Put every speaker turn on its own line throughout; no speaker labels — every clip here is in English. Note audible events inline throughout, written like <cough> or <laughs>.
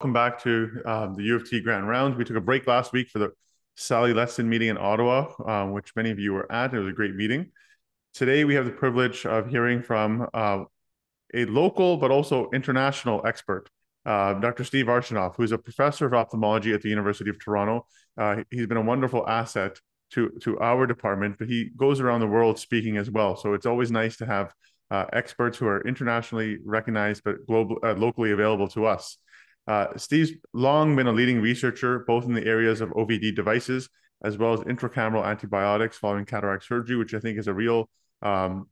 Welcome back to um, the U of T Grand Rounds. We took a break last week for the Sally Letson meeting in Ottawa, um, which many of you were at. It was a great meeting. Today, we have the privilege of hearing from uh, a local but also international expert, uh, Dr. Steve Arshinoff, who is a professor of ophthalmology at the University of Toronto. Uh, he's been a wonderful asset to, to our department, but he goes around the world speaking as well. So it's always nice to have uh, experts who are internationally recognized but global, uh, locally available to us. Uh, Steve's long been a leading researcher, both in the areas of OVD devices as well as intracameral antibiotics following cataract surgery, which I think is a real, um,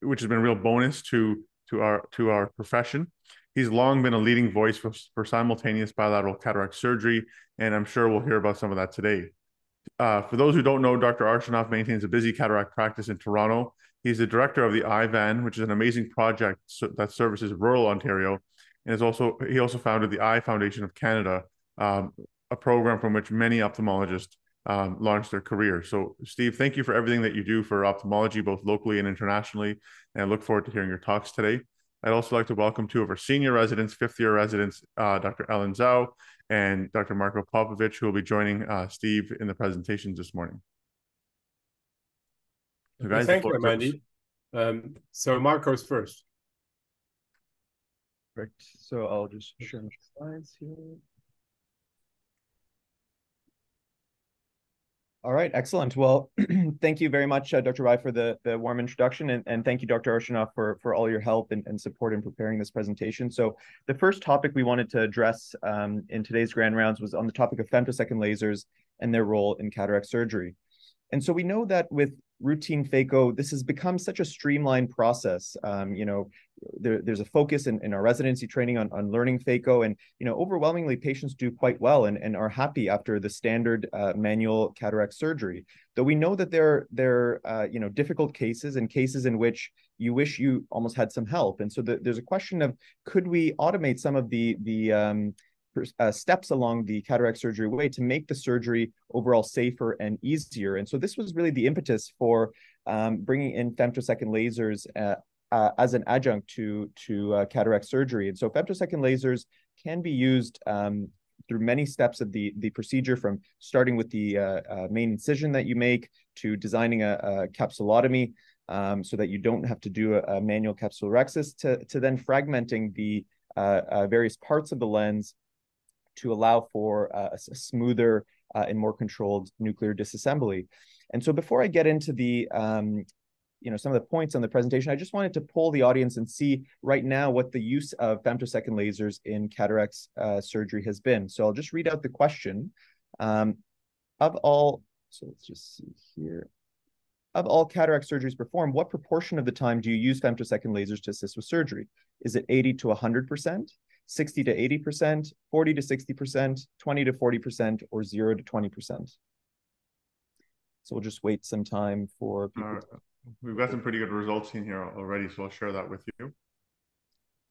which has been a real bonus to to our to our profession. He's long been a leading voice for, for simultaneous bilateral cataract surgery, and I'm sure we'll hear about some of that today. Uh, for those who don't know, Dr. Arshinoff maintains a busy cataract practice in Toronto. He's the director of the IVAN, which is an amazing project that services rural Ontario and is also he also founded the Eye Foundation of Canada, um, a program from which many ophthalmologists um, launched their career. So, Steve, thank you for everything that you do for ophthalmology, both locally and internationally. And I look forward to hearing your talks today. I'd also like to welcome two of our senior residents, fifth year residents, uh, Dr. Ellen Zhao and Dr. Marco Popovich, who will be joining uh, Steve in the presentations this morning.
So guys, Thank you, Mandy. Um, so Marco's first.
Perfect. So I'll just share my slides here. All right, excellent. Well, <clears throat> thank you very much, uh, Dr. Rai, for the, the warm introduction, and, and thank you, Dr. Arshinoff, for, for all your help and, and support in preparing this presentation. So the first topic we wanted to address um, in today's Grand Rounds was on the topic of femtosecond lasers and their role in cataract surgery. And so we know that with routine phaco, this has become such a streamlined process. Um, you know, there, there's a focus in, in our residency training on, on learning phaco, and you know, overwhelmingly patients do quite well and, and are happy after the standard uh, manual cataract surgery. Though we know that there there uh, you know difficult cases and cases in which you wish you almost had some help, and so the, there's a question of could we automate some of the the um, uh, steps along the cataract surgery way to make the surgery overall safer and easier. And so this was really the impetus for um, bringing in femtosecond lasers uh, uh, as an adjunct to to uh, cataract surgery. And so femtosecond lasers can be used um, through many steps of the the procedure, from starting with the uh, uh, main incision that you make to designing a, a capsulotomy. Um, so that you don't have to do a, a manual capsulorhexis to, to then fragmenting the various parts of the lens to allow for uh, a smoother uh, and more controlled nuclear disassembly. And so before I get into the um, you know some of the points on the presentation, I just wanted to poll the audience and see right now what the use of femtosecond lasers in cataracts uh, surgery has been. So I'll just read out the question. Um, of all, so let's just see here. Of all cataract surgeries performed, what proportion of the time do you use femtosecond lasers to assist with surgery? Is it 80 to 100%? 60 to 80%, 40 to 60%, 20 to 40%, or 0 to 20%. So we'll just wait some time for people. Uh,
we've got some pretty good results in here already, so I'll share that with you.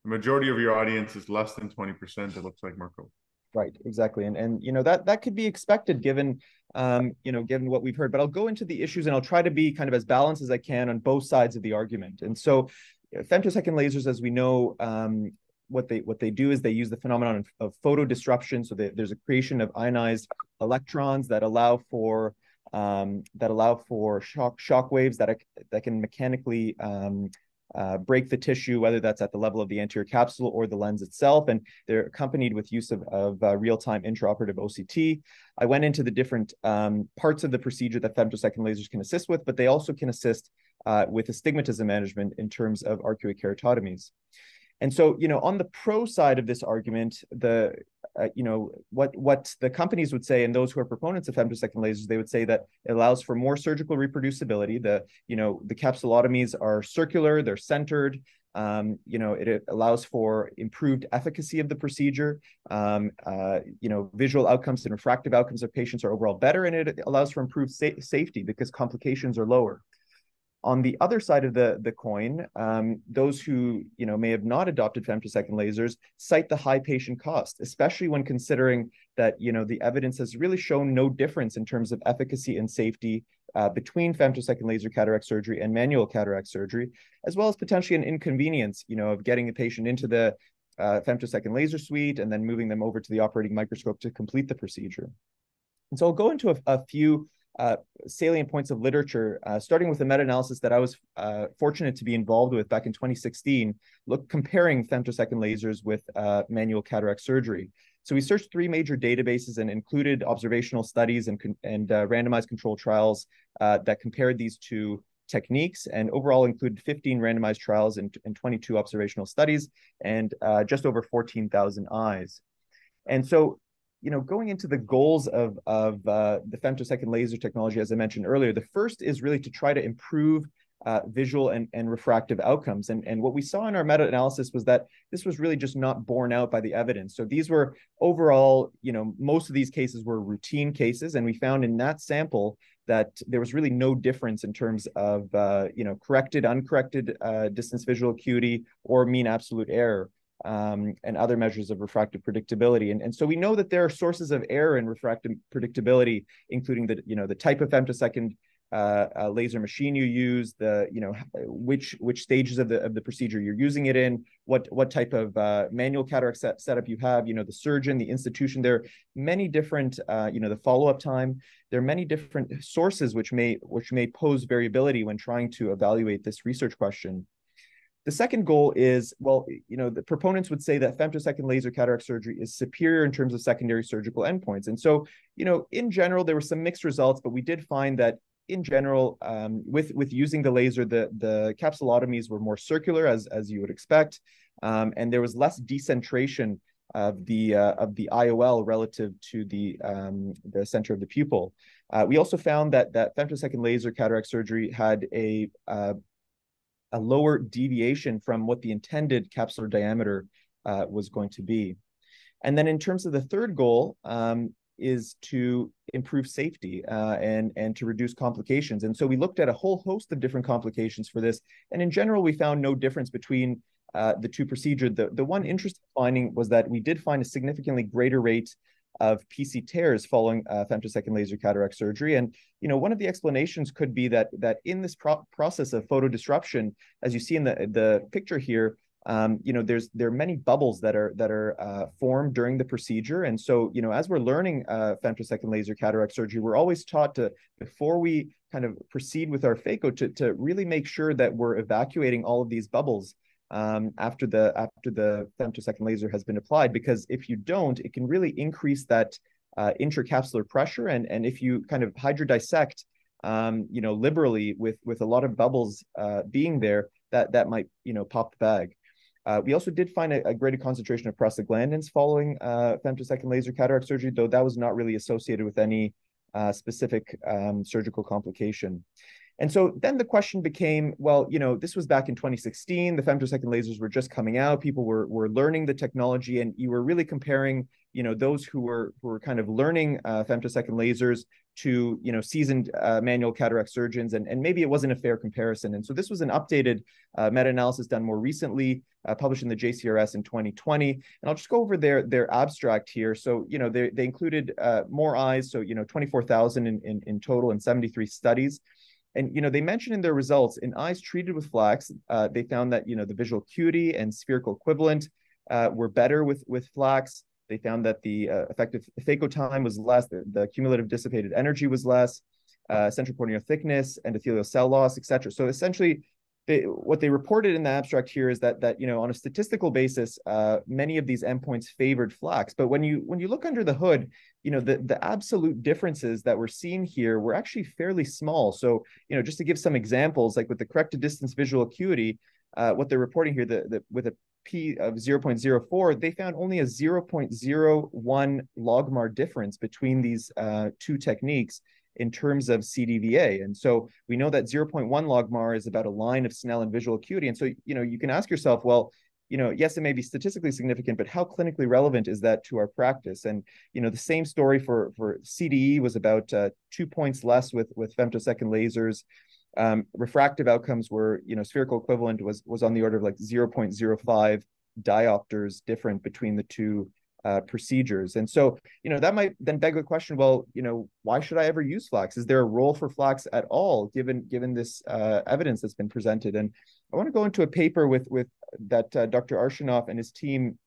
The majority of your audience is less than 20%, it looks like, Marco.
Right, exactly. And and you know that that could be expected given um, you know, given what we've heard. But I'll go into the issues and I'll try to be kind of as balanced as I can on both sides of the argument. And so femtosecond lasers, as we know, um, what they what they do is they use the phenomenon of, photo disruption. So they, there's a creation of ionized electrons that allow for um, that allow for shock shock waves that that can mechanically um, uh, break the tissue, whether that's at the level of the anterior capsule or the lens itself. And they're accompanied with use of, of uh, real-time intraoperative OCT. I went into the different um, parts of the procedure that femtosecond lasers can assist with, but they also can assist uh, with astigmatism management in terms of arcuate keratotomies. And so, you know, on the pro side of this argument, the uh, you know what what the companies would say, and those who are proponents of femtosecond lasers, they would say that it allows for more surgical reproducibility. The you know the capsulotomies are circular, they're centered. Um, you know, it, allows for improved efficacy of the procedure. Um, uh, you know, visual outcomes and refractive outcomes of patients are overall better, and it allows for improved sa- safety because complications are lower. On the other side of the, the coin, um, those who you know may have not adopted femtosecond lasers cite the high patient cost, especially when considering that you know the evidence has really shown no difference in terms of efficacy and safety uh, between femtosecond laser cataract surgery and manual cataract surgery, as well as potentially an inconvenience, you know, of getting the patient into the uh, femtosecond laser suite and then moving them over to the operating microscope to complete the procedure. And so I'll go into a, a few uh, salient points of literature, uh, starting with a meta-analysis that I was uh, fortunate to be involved with back in 2016, look comparing femtosecond lasers with uh, manual cataract surgery. So we searched three major databases and included observational studies and, and uh, randomized controlled trials that compared these two techniques and overall included 15 randomized trials and, and 22 observational studies and just over 14,000 eyes. And so you know, going into the goals of of uh, the femtosecond laser technology, as I mentioned earlier, the first is really to try to improve uh, visual and, and refractive outcomes. And, and what we saw in our meta-analysis was that this was really just not borne out by the evidence. So these were overall, you know, most of these cases were routine cases. And we found in that sample that there was really no difference in terms of, uh, you know, corrected, uncorrected uh, distance visual acuity or mean absolute error um, and other measures of refractive predictability. And, and so we know that there are sources of error in refractive predictability, including the, you know, the type of femtosecond uh, uh, laser machine you use, the, you know, which which stages of the of the procedure you're using it in, what what type of uh, manual cataract set, setup you have, you know, the surgeon, the institution. There are many different, uh, you know, the follow-up time. There are many different sources which may which may pose variability when trying to evaluate this research question. The second goal is, well, you know, the proponents would say that femtosecond laser cataract surgery is superior in terms of secondary surgical endpoints. And so, you know, in general, there were some mixed results, but we did find that in general, um, with with using the laser, the the capsulotomies were more circular, as as you would expect, um, and there was less decentration of the uh, of the IOL relative to the um, the center of the pupil. Uh, we also found that that femtosecond laser cataract surgery had a uh, a lower deviation from what the intended capsular diameter uh, was going to be. And then in terms of the third goal um, is to improve safety uh, and, and to reduce complications. And so we looked at a whole host of different complications for this. And in general, we found no difference between uh, the two procedures. The, the one interesting finding was that we did find a significantly greater rate of PC tears following uh, femtosecond laser cataract surgery. And you know, one of the explanations could be that that in this pro- process of photo disruption, as you see in the the picture here, um, you know, there's there are many bubbles that are that are uh, formed during the procedure. And so, you know, as we're learning uh, femtosecond laser cataract surgery, we're always taught to before we kind of proceed with our phaco to to really make sure that we're evacuating all of these bubbles um, after the after the femtosecond laser has been applied because if you don't, it can really increase that uh, intracapsular pressure and and if you kind of hydrodissect, um, you know, liberally with with a lot of bubbles uh, being there, that that might you know pop the bag. Uh, we also did find a, a, greater concentration of prostaglandins following uh, femtosecond laser cataract surgery, though that was not really associated with any uh, specific um, surgical complication. And so then the question became, well, you know, this was back in 2016. The femtosecond lasers were just coming out. People were were learning the technology, and you were really comparing, you know, those who were who were kind of learning uh, femtosecond lasers to, you know, seasoned uh, manual cataract surgeons, and and maybe it wasn't a fair comparison. And so this was an updated uh, meta-analysis done more recently, uh, published in the JCRS in 2020. And I'll just go over their their abstract here. So you know, they they included uh, more eyes, so you know, 24,000 in, in in total in 73 studies. And you know, they mentioned in their results in eyes treated with FLACS, uh, they found that you know the visual acuity and spherical equivalent uh, were better with with FLACS. They found that the uh, effective phaco time was less, the, the, cumulative dissipated energy was less, uh, central corneal thickness, endothelial cell loss, etc. So essentially, they, what they reported in the abstract here is that that you know on a statistical basis, uh, many of these endpoints favored FLACS. But when you when you look under the hood, you know the the absolute differences that we're seeing here were actually fairly small. So you know just to give some examples, like with the corrected distance visual acuity, uh, what they're reporting here, the, the with a p of 0.04, they found only a 0.01 logmar difference between these uh, two techniques in terms of CDVA. And so we know that 0.1 logmar is about a line of Snellen visual acuity. And so, you know, you can ask yourself, well, you know, yes, it may be statistically significant, but how clinically relevant is that to our practice? And you know, the same story for for CDE was about uh, two points less with with femtosecond lasers. Um, refractive outcomes were, you know, spherical equivalent was was on the order of like 0.05 diopters different between the two uh, procedures. And so, you know, that might then beg the question, well, you know, why should I ever use FLACS? Is there a role for FLACS at all, given given this uh, evidence that's been presented? And I want to go into a paper with with that uh, Dr. Arshinoff and his team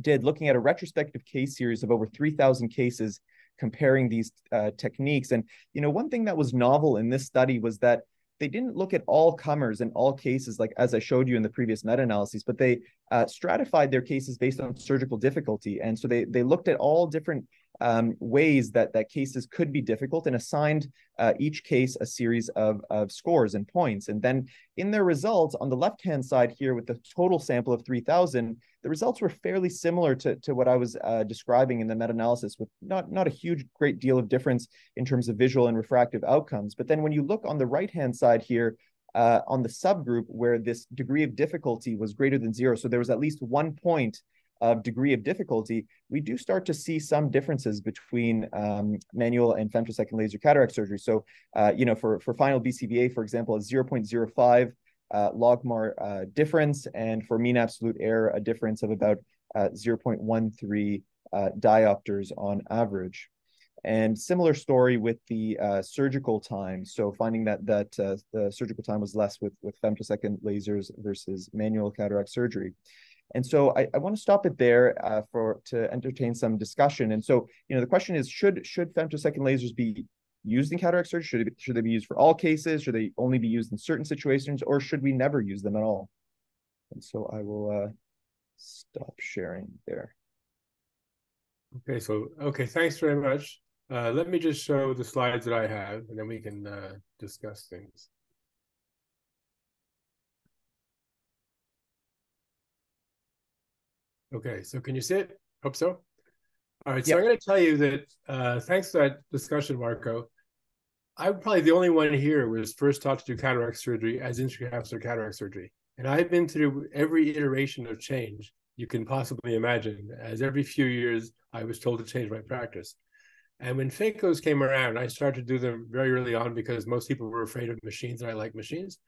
did looking at a retrospective case series of over 3,000 cases comparing these uh, techniques. And, you know, one thing that was novel in this study was that they didn't look at all comers in all cases, like as I showed you in the previous meta-analyses, but they uh, stratified their cases based on surgical difficulty. And so they, they looked at all different um, ways that, that cases could be difficult and assigned uh, each case a series of, of scores and points. And then in their results on the left-hand side here with the total sample of 3,000, the results were fairly similar to, to what I was uh, describing in the meta-analysis with not, not a huge great deal of difference in terms of visual and refractive outcomes. But then when you look on the right-hand side here, uh, on the subgroup where this degree of difficulty was greater than zero, so there was at least one point of degree of difficulty, we do start to see some differences between um, manual and femtosecond laser cataract surgery. So, uh, you know, for, for final BCVA, for example, a 0.05 uh, logmar uh, difference, and for mean absolute error, a difference of about uh, 0.13 uh, diopters on average. And similar story with the uh, surgical time. So finding that that the surgical time was less with with femtosecond lasers versus manual cataract surgery. And so I, I want to stop it there uh, for to entertain some discussion. And so, you know, the question is, should should femtosecond lasers be used in cataract surgery? Should, it, should they be used for all cases? Should they only be used in certain situations? Or should we never use them at all? And so I will uh, stop sharing there.
Okay, so, okay, thanks very much. Uh, let me just show the slides that I have, and then we can uh, discuss things. Okay, so can you see it? Hope so. All right, so yep. I'm going to tell you that uh, thanks to that discussion, Marco, I'm probably the only one here who was first taught to do cataract surgery as intracapsular cataract surgery. And I've been through every iteration of change you can possibly imagine. As every few years, I was told to change my practice. And when phaco's came around, I started to do them very early on because most people were afraid of machines and I like machines.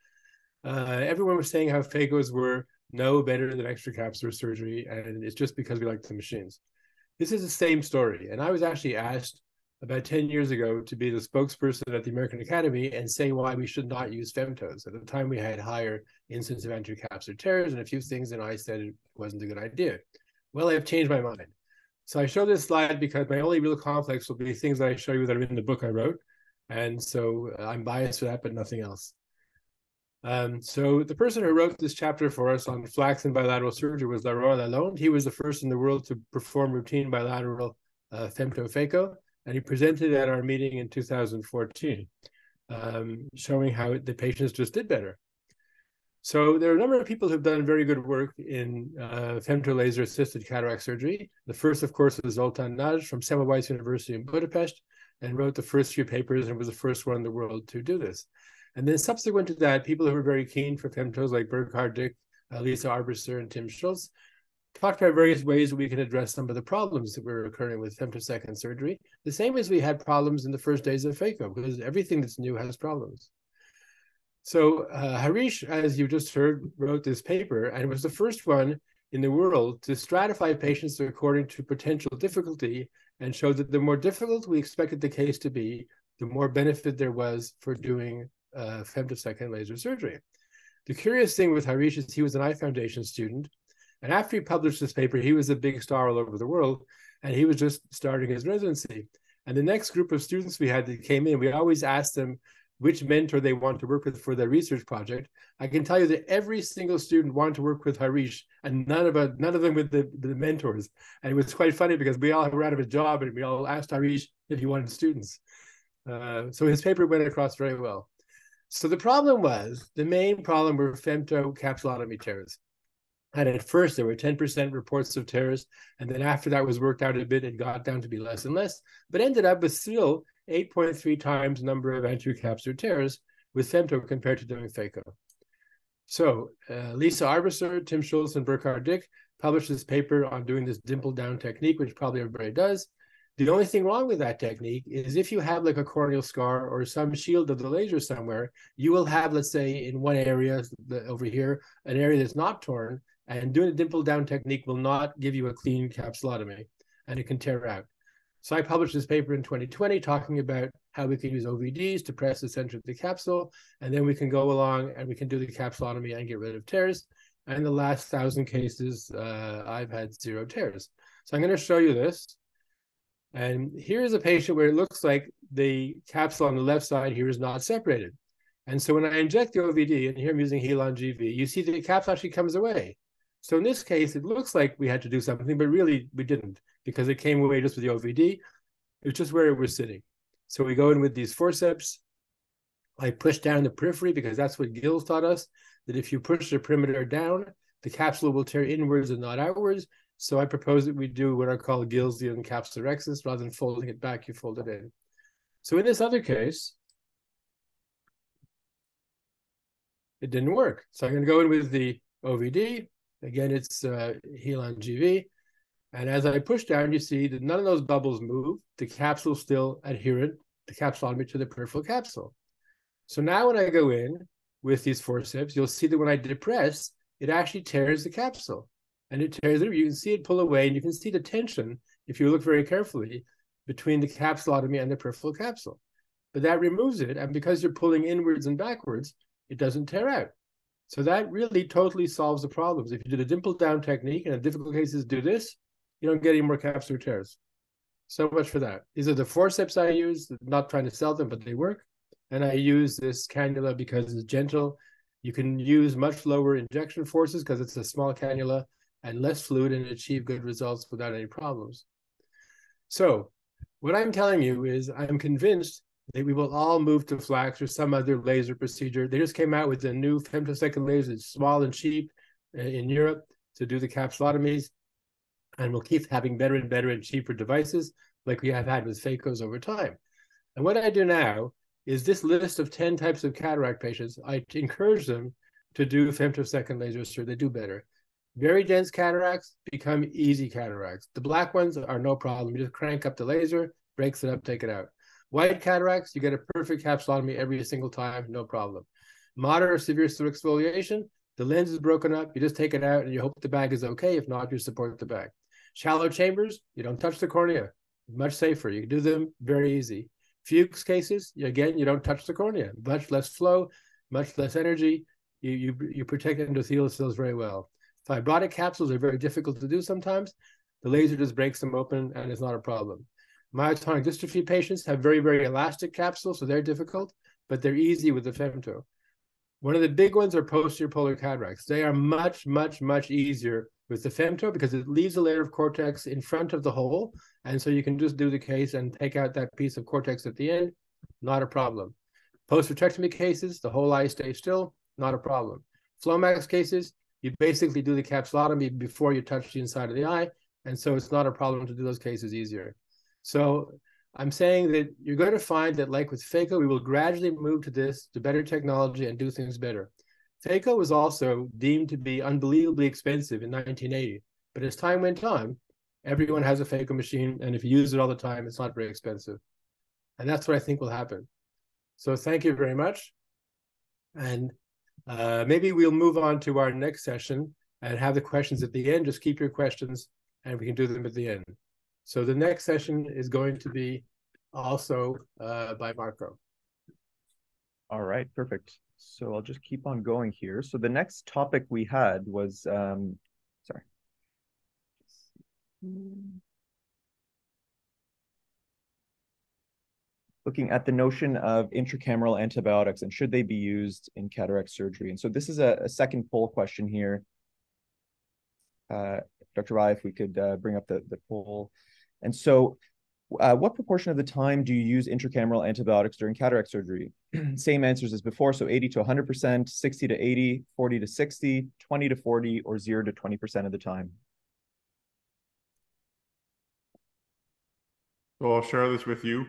Uh, everyone was saying how phacos were no better than extracapsular surgery, and it's just because we like the machines. This is the same story. And I was actually asked about 10 years ago to be the spokesperson at the American Academy and say why we should not use femtos. At the time, we had higher incidence of anterior capsular tears and a few things, and I said it wasn't a good idea. Well, I've changed my mind. So I show this slide because my only real conflicts will be things that I show you that are in the book I wrote. And so I'm biased for that, but nothing else. Um, so the person who wrote this chapter for us on FLACS in bilateral surgery was Laurent Lalonde. He was the first in the world to perform routine bilateral uh, femtophaco, and he presented at our meeting in 2014, um, showing how the patients just did better. So there are a number of people who've done very good work in uh, femtolaser assisted cataract surgery. The first, of course, was Zoltan Nagy from Semmelweis University in Budapest, and wrote the first few papers and was the first one in the world to do this. And then subsequent to that, people who were very keen for femtos like Burkhard Dick, uh, Lisa Armbruster, and Tim Schultz talked about various ways we can address some of the problems that were occurring with femtosecond surgery, the same as we had problems in the first days of phaco, because everything that's new has problems. So uh, Harish, as you just heard, wrote this paper, and was the first one in the world to stratify patients according to potential difficulty and showed that the more difficult we expected the case to be, the more benefit there was for doing uh, femtosecond laser surgery. The curious thing with Harish is he was an Eye Foundation student. And after he published this paper, he was a big star all over the world. And he was just starting his residency. And the next group of students we had that came in, we always asked them which mentor they want to work with for their research project. I can tell you that every single student wanted to work with Harish, and none of a, none of them with the, the mentors. And it was quite funny because we all were out of a job, and we all asked Harish if he wanted students. Uh, so his paper went across very well. So the problem was the main problem were femtocapsulotomy tears. And at first, there were 10% reports of tears. And then after that was worked out a bit, it got down to be less and less, but ended up with still 8.3 times number of capsular tears with femto compared to doing phaco. So uh, Lisa Armbruster, Tim Schultz, and Burkhard Dick published this paper on doing this dimple down technique, which probably everybody does. The only thing wrong with that technique is if you have like a corneal scar or some shield of the laser somewhere, you will have, let's say, in one area the, over here, an area that's not torn, and doing a dimple down technique will not give you a clean capsulotomy, and it can tear out. So I published this paper in 2020 talking about how we can use OVDs to press the center of the capsule, and then we can go along and we can do the capsulotomy and get rid of tears. And the last thousand cases, uh, I've had zero tears. So I'm going to show you this. And here's a patient where it looks like the capsule on the left side here is not separated. And so when I inject the OVD, and here I'm using Healon GV, you see the capsule actually comes away. So in this case, it looks like we had to do something, but really we didn't because it came away just with the OVD. It's just where it was sitting. So we go in with these forceps. I push down the periphery because that's what Gills taught us, that if you push the perimeter down, the capsule will tear inwards and not outwards. So I propose that we do what are called Gillesian capsulorhexis. Rather than folding it back, you fold it in. So in this other case, it didn't work. So I'm going to go in with the OVD. Again, it's uh, Healon GV. And as I push down, you see that none of those bubbles move. The capsule still adherent, the capsulotomy to the peripheral capsule. So now when I go in with these forceps, you'll see that when I depress, it actually tears the capsule. And it tears it. You can see it pull away, and you can see the tension, if you look very carefully, between the capsulotomy and the peripheral capsule. But that removes it. And because you're pulling inwards and backwards, it doesn't tear out. So that really totally solves the problems. If you do the dimple down technique and in difficult cases do this, you don't get any more capsular tears. So much for that. These are the forceps I use, not trying to sell them, but they work. And I use this cannula because it's gentle. You can use much lower injection forces because it's a small cannula and less fluid and achieve good results without any problems. So what I'm telling you is I'm convinced that we will all move to FLACS or some other laser procedure. They just came out with a new femtosecond laser, it's small and cheap uh, in Europe to do the capsulotomies. And we'll keep having better and better and cheaper devices like we have had with phaco's over time. And what I do now is this list of 10 types of cataract patients, I encourage them to do femtosecond laser so they do better. Very dense cataracts become easy cataracts. The black ones are no problem. You just crank up the laser, breaks it up, take it out. White cataracts, you get a perfect capsulotomy every single time, no problem. Moderate or severe exfoliation, the lens is broken up, you just take it out and you hope the bag is okay. If not, you support the bag. Shallow chambers, you don't touch the cornea, much safer. You can do them very easy. Fuchs cases, again, you don't touch the cornea, much less flow, much less energy. You you you protect endothelial cells very well. Fibrotic capsules are very difficult to do sometimes. The laser just breaks them open and it's not a problem. Myotonic dystrophy patients have very, very elastic capsules, so they're difficult, but they're easy with the femto. One of the big ones are posterior polar cataracts. They are much, much, much easier with the femto because it leaves a layer of cortex in front of the hole. And so you can just do the case and take out that piece of cortex at the end, not a problem. Post-vitrectomy cases, the whole eye stays still, not a problem. Flomax cases, you basically do the capsulotomy before you touch the inside of the eye. And so it's not a problem to do those cases easier. So I'm saying that you're going to find that, like with phaco, we will gradually move to this, to better technology and do things better. Phaco was also deemed to be unbelievably expensive in 1980. But as time went on, everyone has a phaco machine. And if you use it all the time, it's not very expensive. And that's what I think will happen. So thank you very much. And uh, maybe we'll move on to our next session and have the questions at the end. Just keep your questions and we can do them at the end. So the next session is going to be also uh, by Marco.
All right, perfect. So I'll just keep on going here. So the next topic we had was, um, sorry. Looking at the notion of intracameral antibiotics and should they be used in cataract surgery. And so this is a, a second poll question here. Uh, Dr. Rai, if we could uh, bring up the, the poll. And so uh, what proportion of the time do you use intracameral antibiotics during cataract surgery? <clears throat> Same answers as before. So 80 to 100%, 60 to 80, 40 to 60, 20 to 40, or 0 to 20% of the time.
So I'll share this with you.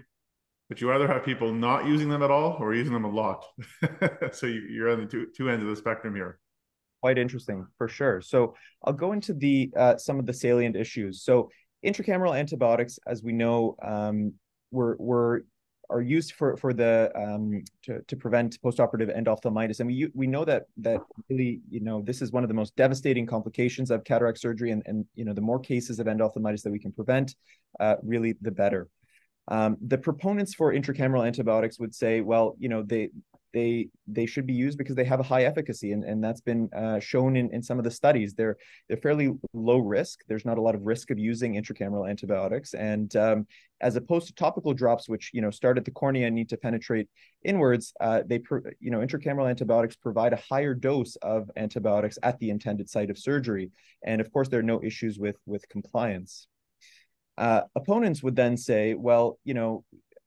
But you either have people not using them at all or using them a lot. <laughs> so you, are on the two, two ends of the spectrum here.
Quite interesting, for sure. So I'll go into the uh, some of the salient issues. So intracameral antibiotics, as we know, um, were were are used for for the um, to to prevent postoperative endophthalmitis, and we we know that that really you know this is one of the most devastating complications of cataract surgery, and and you know the more cases of endophthalmitis that we can prevent, uh, really the better. Um, the proponents for intracameral antibiotics would say, well, you know, they they they should be used because they have a high efficacy, and, and that's been uh, shown in, in some of the studies. They're they're fairly low risk. There's not a lot of risk of using intracameral antibiotics, and um, as opposed to topical drops, which you know start at the cornea and need to penetrate inwards, uh, they you know intracameral antibiotics provide a higher dose of antibiotics at the intended site of surgery, and of course there are no issues with with compliance. Uh, opponents would then say, well, you know,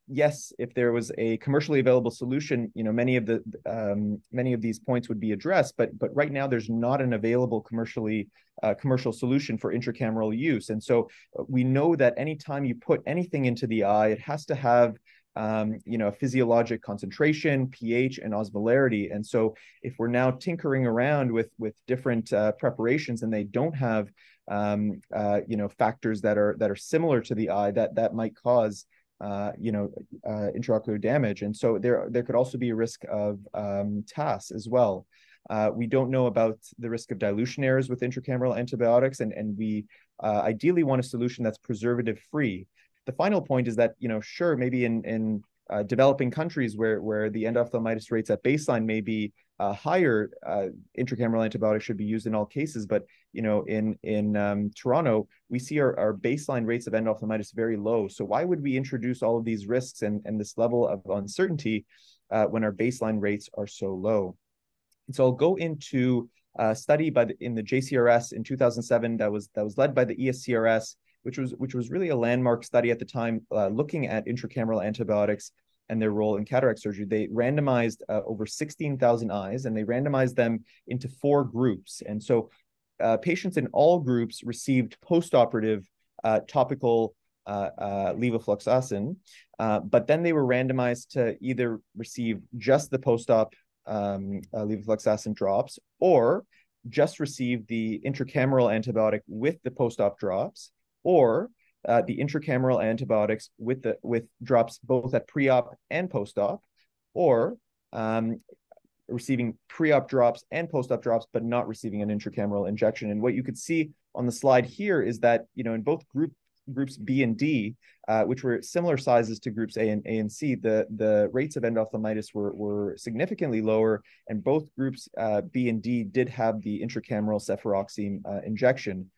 yes, if there was a commercially available solution, you know, many of the um, many of these points would be addressed. But but right now, there's not an available commercially uh, commercial solution for intracameral use. And so uh, we know that anytime you put anything into the eye, it has to have um, you know, physiologic concentration, pH, and osmolarity. And so, if we're now tinkering around with with different uh, preparations and they don't have, um, uh, you know, factors that are that are similar to the eye, that that might cause uh, you know, uh, intraocular damage. And so there, there could also be a risk of um, TAS as well. Uh, we don't know about the risk of dilution errors with intracameral antibiotics, and, and we uh, ideally want a solution that's preservative free. The final point is that, you know, sure, maybe in, in uh, developing countries where, where the endophthalmitis rates at baseline may be uh, higher uh, intracameral antibiotics should be used in all cases. But you know, in in um, Toronto, we see our, our baseline rates of endophthalmitis very low. So why would we introduce all of these risks and, and this level of uncertainty uh, when our baseline rates are so low? And so I'll go into a study by the, in the JCRS in 2007 that was that was led by the ESCRS, which was which was really a landmark study at the time, uh, looking at intracameral antibiotics and their role in cataract surgery. They randomized uh, over 16,000 eyes and they randomized them into four groups. And so uh, patients in all groups received postoperative uh, topical uh, uh levofloxacin, uh, but then they were randomized to either receive just the post-op um, levofloxacin drops or just receive the intracameral antibiotic with the post-op drops, or uh, the intracameral antibiotics with the with drops both at pre-op and post-op, or um, receiving pre-op drops and post-op drops, but not receiving an intracameral injection. And what you could see on the slide here is that you know in both group groups B and D, uh, which were similar sizes to groups A and A and C, the the rates of endophthalmitis were were significantly lower, and both groups uh, B and D did have the intracameral cefuroxime uh, injection.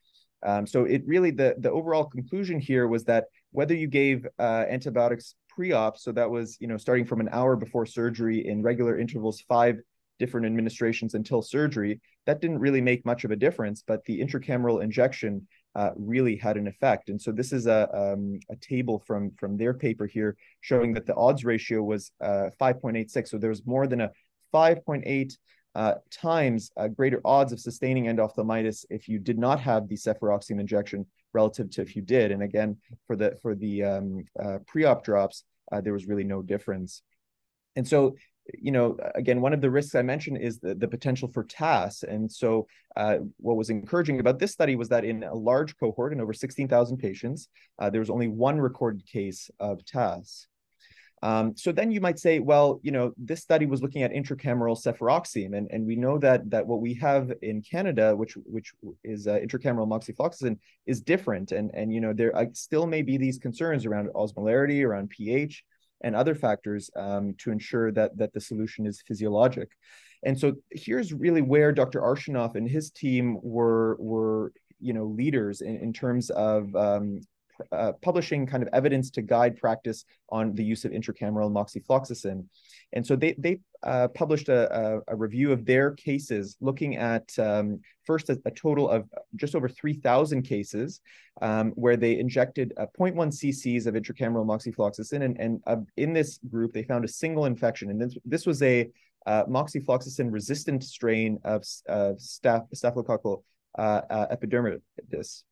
Um, so it really the the overall conclusion here was that whether you gave uh, antibiotics pre-op, so that was you know starting from an hour before surgery in regular intervals, five different administrations until surgery, that didn't really make much of a difference. But the intracameral injection uh, really had an effect, and so this is a um, a table from from their paper here showing that the odds ratio was uh, 5.86. So there was more than a 5.8 uh, times uh, greater odds of sustaining endophthalmitis if you did not have the cefuroxime injection relative to if you did. And again, for the for the um, uh, pre-op drops, uh, there was really no difference. And so, you know, again, one of the risks I mentioned is the, the potential for TAS. And so, uh, what was encouraging about this study was that in a large cohort, in over 16,000 patients, uh, there was only one recorded case of TAS. Um, so then you might say, well, you know, this study was looking at intracameral cefuroxime, and, and we know that that what we have in Canada, which which is uh, intracameral moxifloxacin, is different, and and you know there uh, still may be these concerns around osmolarity, around pH, and other factors um, to ensure that that the solution is physiologic. And so here's really where Dr. Arshinoff and his team were were you know leaders in, in terms of um, uh, publishing kind of evidence to guide practice on the use of intracameral moxifloxacin. And so they, they uh, published a, a, review of their cases looking at um, first a, a, total of just over 3,000 cases um, where they injected uh, 0.1 cc's of intracameral moxifloxacin. And, and uh, in this group, they found a single infection. And this, this was a uh, moxifloxacin resistant strain of staph, staphylococcal uh, epidermidis.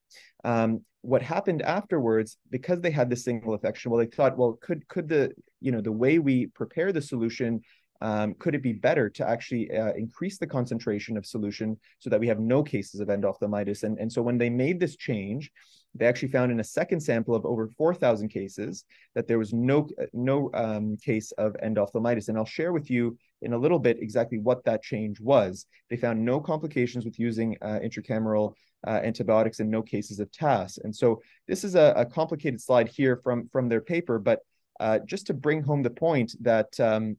Um, what happened afterwards, because they had this single infection, well, they thought, well, could could the you know the way we prepare the solution um, could it be better to actually uh, increase the concentration of solution so that we have no cases of endophthalmitis? And, and so when they made this change, they actually found in a second sample of over 4,000 cases that there was no, no um, case of endophthalmitis. And I'll share with you in a little bit exactly what that change was. They found no complications with using uh, intracameral uh, antibiotics and no cases of TAS. And so this is a, a complicated slide here from, from their paper, but uh, just to bring home the point that um,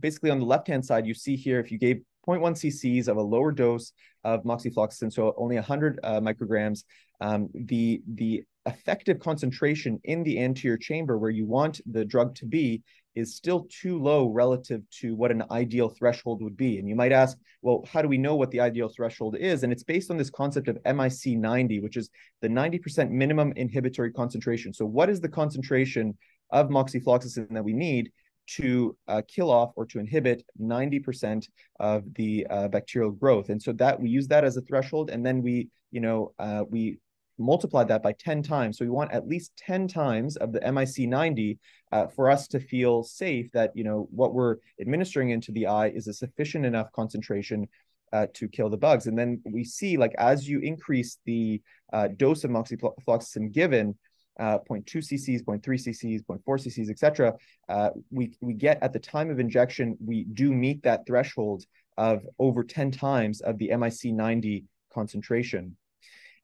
basically on the left-hand side, you see here, if you gave 0.1 cc's of a lower dose of moxifloxacin, so only 100 uh, micrograms, um, the, the effective concentration in the anterior chamber where you want the drug to be is still too low relative to what an ideal threshold would be. And you might ask, well, how do we know what the ideal threshold is? And it's based on this concept of MIC 90, which is the 90% minimum inhibitory concentration. So what is the concentration of moxifloxacin that we need to uh, kill off or to inhibit 90% of the uh, bacterial growth. And so that we use that as a threshold, and then we, you know, uh, we multiply that by 10 times. So we want at least 10 times of the MIC 90 uh, for us to feel safe that, you know, what we're administering into the eye is a sufficient enough concentration uh, to kill the bugs. And then we see like as you increase the uh, dose of moxifloxacin given, uh, 0.2 cc's, 0.3 cc's, 0.4 cc's, etc., uh, we, we get at the time of injection, we do meet that threshold of over 10 times of the MIC 90 concentration.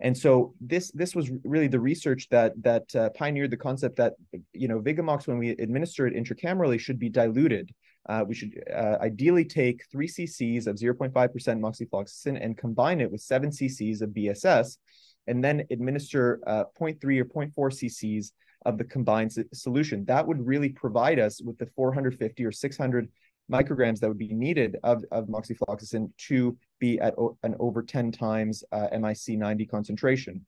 And so this this was really the research that that uh, pioneered the concept that you know Vigamox when we administer it intracamerally should be diluted. Uh, we should uh, ideally take three cc's of 0.5% moxifloxacin and combine it with seven cc's of BSS and then administer uh, 0.3 or 0.4 cc's of the combined solution. That would really provide us with the 450 or 600 micrograms that would be needed of, of moxifloxacin to be at an over 10 times uh, MIC 90 concentration.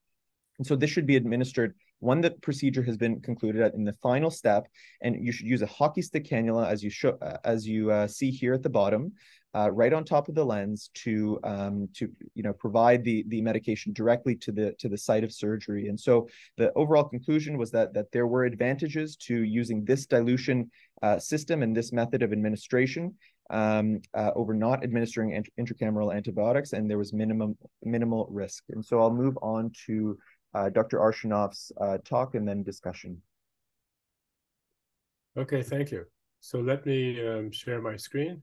And so this should be administered when the procedure has been concluded in the final step, and you should use a hockey stick cannula as you show, uh, as you uh, see here at the bottom, uh, right on top of the lens to um, to you know provide the the medication directly to the to the site of surgery. And so the overall conclusion was that that there were advantages to using this dilution uh, system and this method of administration um, uh, over not administering int intracameral antibiotics, and there was minimum minimal risk. And so I'll move on to Dr. Arshinoff's uh, talk and then discussion.
Okay, thank you. So let me um, share my screen.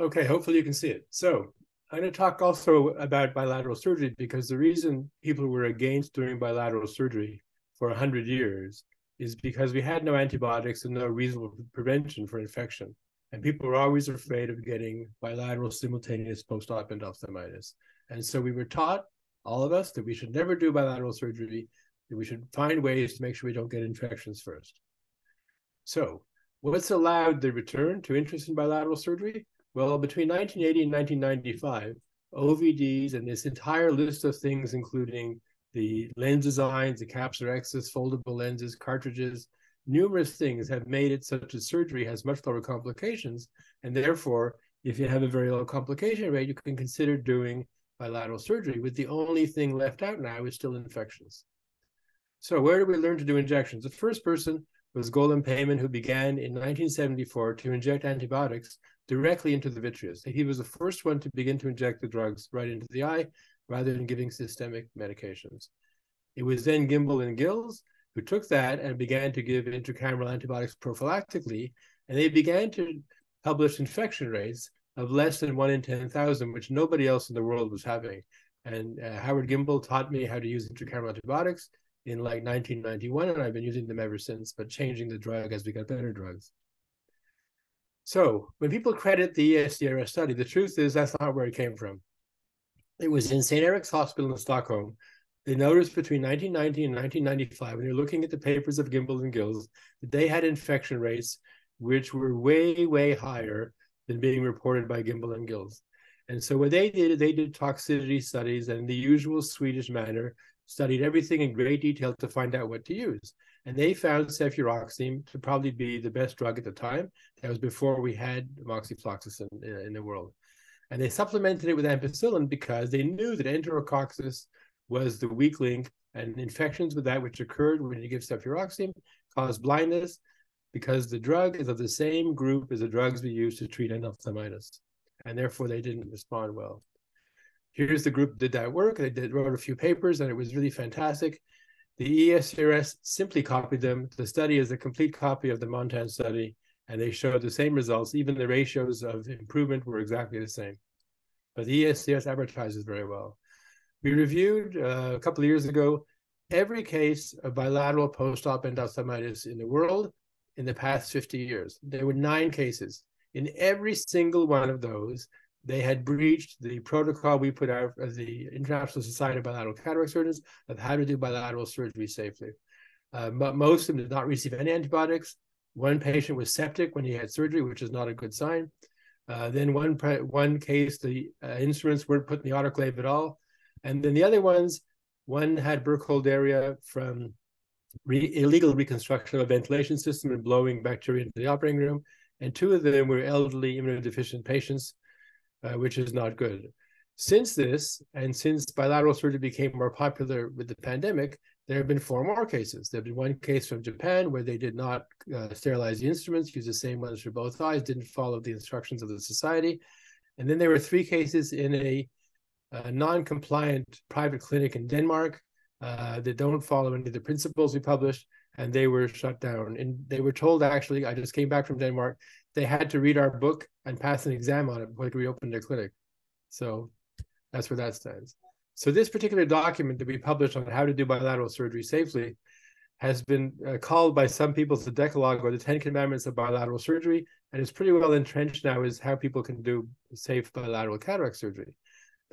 Okay, hopefully you can see it. So I'm going to talk also about bilateral surgery because the reason people were against doing bilateral surgery for 100 years is because we had no antibiotics and no reasonable prevention for infection. And people were always afraid of getting bilateral simultaneous post-op endophthalmitis. And so we were taught, all of us, that we should never do bilateral surgery, that we should find ways to make sure we don't get infections first. So what's allowed the return to interest in bilateral surgery? Well, between 1980 and 1995, OVDs and this entire list of things, including the lens designs, the capsulorhexis, foldable lenses, cartridges, numerous things have made it such that surgery has much lower complications. And therefore, if you have a very low complication rate, you can consider doing bilateral surgery, with the only thing left out now is still infections. So where did we learn to do injections? The first person was Gholam Peyman, who began in 1974 to inject antibiotics directly into the vitreous. He was the first one to begin to inject the drugs right into the eye rather than giving systemic medications. It was then Gimbel and Gills who took that and began to give intracameral antibiotics prophylactically, and they began to publish infection rates of less than one in 10,000, which nobody else in the world was having. And uh, Howard Gimbel taught me how to use intracameral antibiotics in like 1991, and I've been using them ever since, but changing the drug as we got better drugs. So when people credit the ESCRS study, the truth is that's not where it came from. It was in St. Erik's Hospital in Stockholm. They noticed between 1990 and 1995, when you're looking at the papers of Gimbel and Gills, that they had infection rates which were way, way higher than being reported by Gimbel and Gills. And so what they did, they did toxicity studies and in the usual Swedish manner, studied everything in great detail to find out what to use. And they found cefuroxime to probably be the best drug at the time. That was before we had moxifloxacin in, in the world. And they supplemented it with ampicillin because they knew that enterococcus was the weak link and infections with that which occurred when you give cefuroxime caused blindness because the drug is of the same group as the drugs we use to treat endophthalmitis. And therefore they didn't respond well here's the group did that work. They did, wrote a few papers, and it was really fantastic. The ESCRS simply copied them. The study is a complete copy of the Montan study, and they showed the same results. Even the ratios of improvement were exactly the same. But the ESCRS advertises very well. We reviewed uh, a couple of years ago every case of bilateral post-op endophthalmitis in the world in the past 50 years. There were nine cases. In every single one of those, they had breached the protocol we put out as the International Society of Bilateral Cataract Surgeons of how to do bilateral surgery safely. Uh, but most of them did not receive any antibiotics. One patient was septic when he had surgery, which is not a good sign. Uh, then one one case, the uh, instruments weren't put in the autoclave at all, and then the other ones, one had Burkholderia from re illegal reconstruction of a ventilation system and blowing bacteria into the operating room, and two of them were elderly immunodeficient patients, uh, which is not good. Since this, and since bilateral surgery became more popular with the pandemic, there have been four more cases. There have been one case from Japan where they did not uh, sterilize the instruments, use the same ones for both eyes, didn't follow the instructions of the society. And then there were three cases in a, a non-compliant private clinic in Denmark uh, that don't follow any of the principles we published, and they were shut down. And they were told, actually, I just came back from Denmark, they had to read our book and pass an exam on it before they reopened their clinic. So that's where that stands. So this particular document that we published on how to do bilateral surgery safely has been uh, called by some people the Decalogue or the Ten Commandments of bilateral surgery, and it's pretty well entrenched now as how people can do safe bilateral cataract surgery.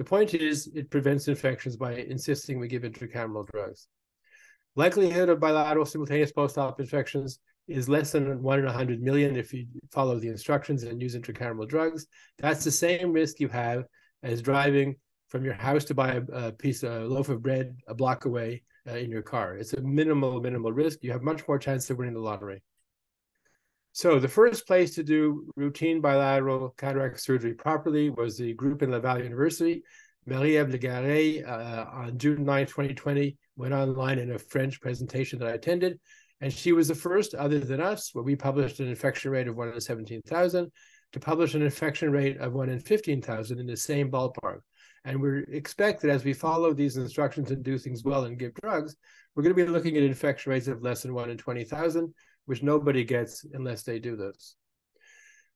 The point is, it prevents infections by insisting we give intracameral drugs. Likelihood of bilateral simultaneous post-op infections is less than one in a hundred million if you follow the instructions and use intracameral drugs. That's the same risk you have as driving from your house to buy a, piece of a loaf of bread a block away uh, in your car. It's a minimal, minimal risk. You have much more chance of winning the lottery. So the first place to do routine bilateral cataract surgery properly was the group in Laval University. Marie-Ève Légaré uh, on June 9, 2020, went online in a French presentation that I attended. And she was the first, other than us, where we published an infection rate of 1 in 17,000, to publish an infection rate of 1 in 15,000 in the same ballpark. And we expect that as we follow these instructions and do things well and give drugs, we're going to be looking at infection rates of less than 1 in 20,000, which nobody gets unless they do this.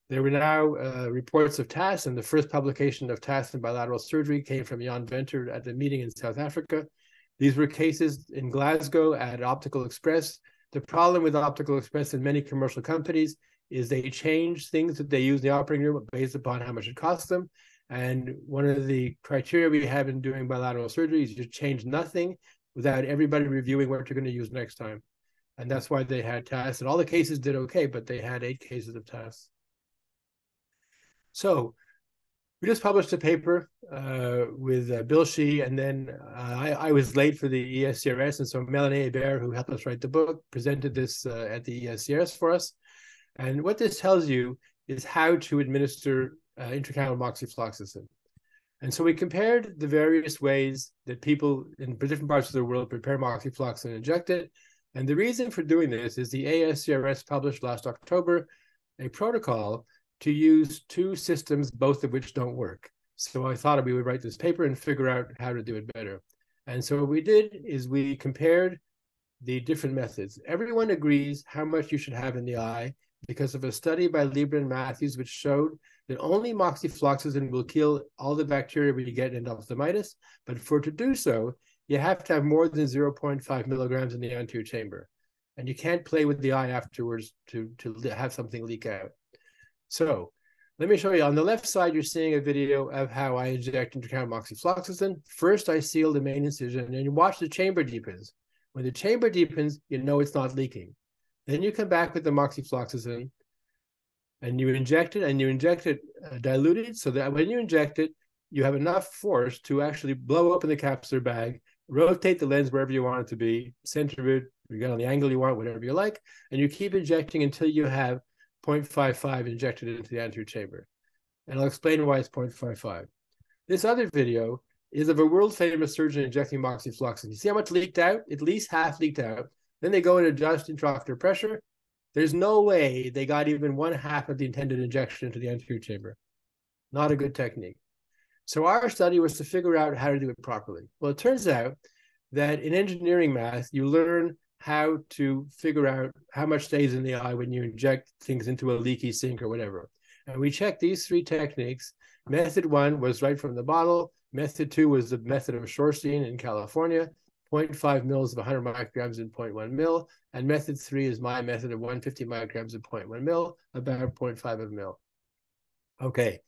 There were now uh, reports of TAS, and the first publication of TAS in bilateral surgery came from Jan Venter at the meeting in South Africa. These were cases in Glasgow at Optical Express. The problem with Optical Express and many commercial companies is they change things that they use in the operating room based upon how much it costs them. And one of the criteria we have in doing bilateral surgery is you change nothing without everybody reviewing what you're going to use next time. And that's why they had TAS. And all the cases did okay, but they had eight cases of TAS. So we just published a paper uh, with uh, Bill Shih, and then uh, I, I, was late for the ESCRS, and so Melanie Hébert, who helped us write the book, presented this uh, at the ESCRS for us. And what this tells you is how to administer uh, intracameral moxifloxacin. And so we compared the various ways that people in different parts of the world prepare moxifloxacin and inject it. And the reason for doing this is the ASCRS published last October a protocol to use two systems, both of which don't work. So I thought we would write this paper and figure out how to do it better. And so what we did is we compared the different methods. Everyone agrees how much you should have in the eye because of a study by Lieber and Matthews, which showed that only moxifloxacin will kill all the bacteria we get in endophthalmitis. But for to do so, you have to have more than 0.5 milligrams in the anterior chamber. And you can't play with the eye afterwards to, to have something leak out. So let me show you. On the left side, you're seeing a video of how I inject intracameral moxifloxacin. First, I seal the main incision, and you watch the chamber deepens. When the chamber deepens, you know it's not leaking. Then you come back with the moxifloxacin, and you inject it, and you inject it uh, diluted so that when you inject it, you have enough force to actually blow open the capsular bag, rotate the lens wherever you want it to be, center it, you get on the angle you want, whatever you like, and you keep injecting until you have 0.55 injected into the anterior chamber. And I'll explain why it's 0.55. This other video is of a world famous surgeon injecting moxifloxacin. You see how much leaked out? At least half leaked out. Then they go and adjust intraocular pressure. There's no way they got even one half of the intended injection into the anterior chamber. Not a good technique. So our study was to figure out how to do it properly. Well, it turns out that in engineering math, you learn how to figure out how much stays in the eye when you inject things into a leaky sink or whatever. And we checked these three techniques. Method one was right from the bottle. Method two was the method of Shorstein in California. 0.5 mils of 100 micrograms in 0.1 mil. And method three is my method of 150 micrograms in 0.1 mil, about 0.5 of mil. Okay.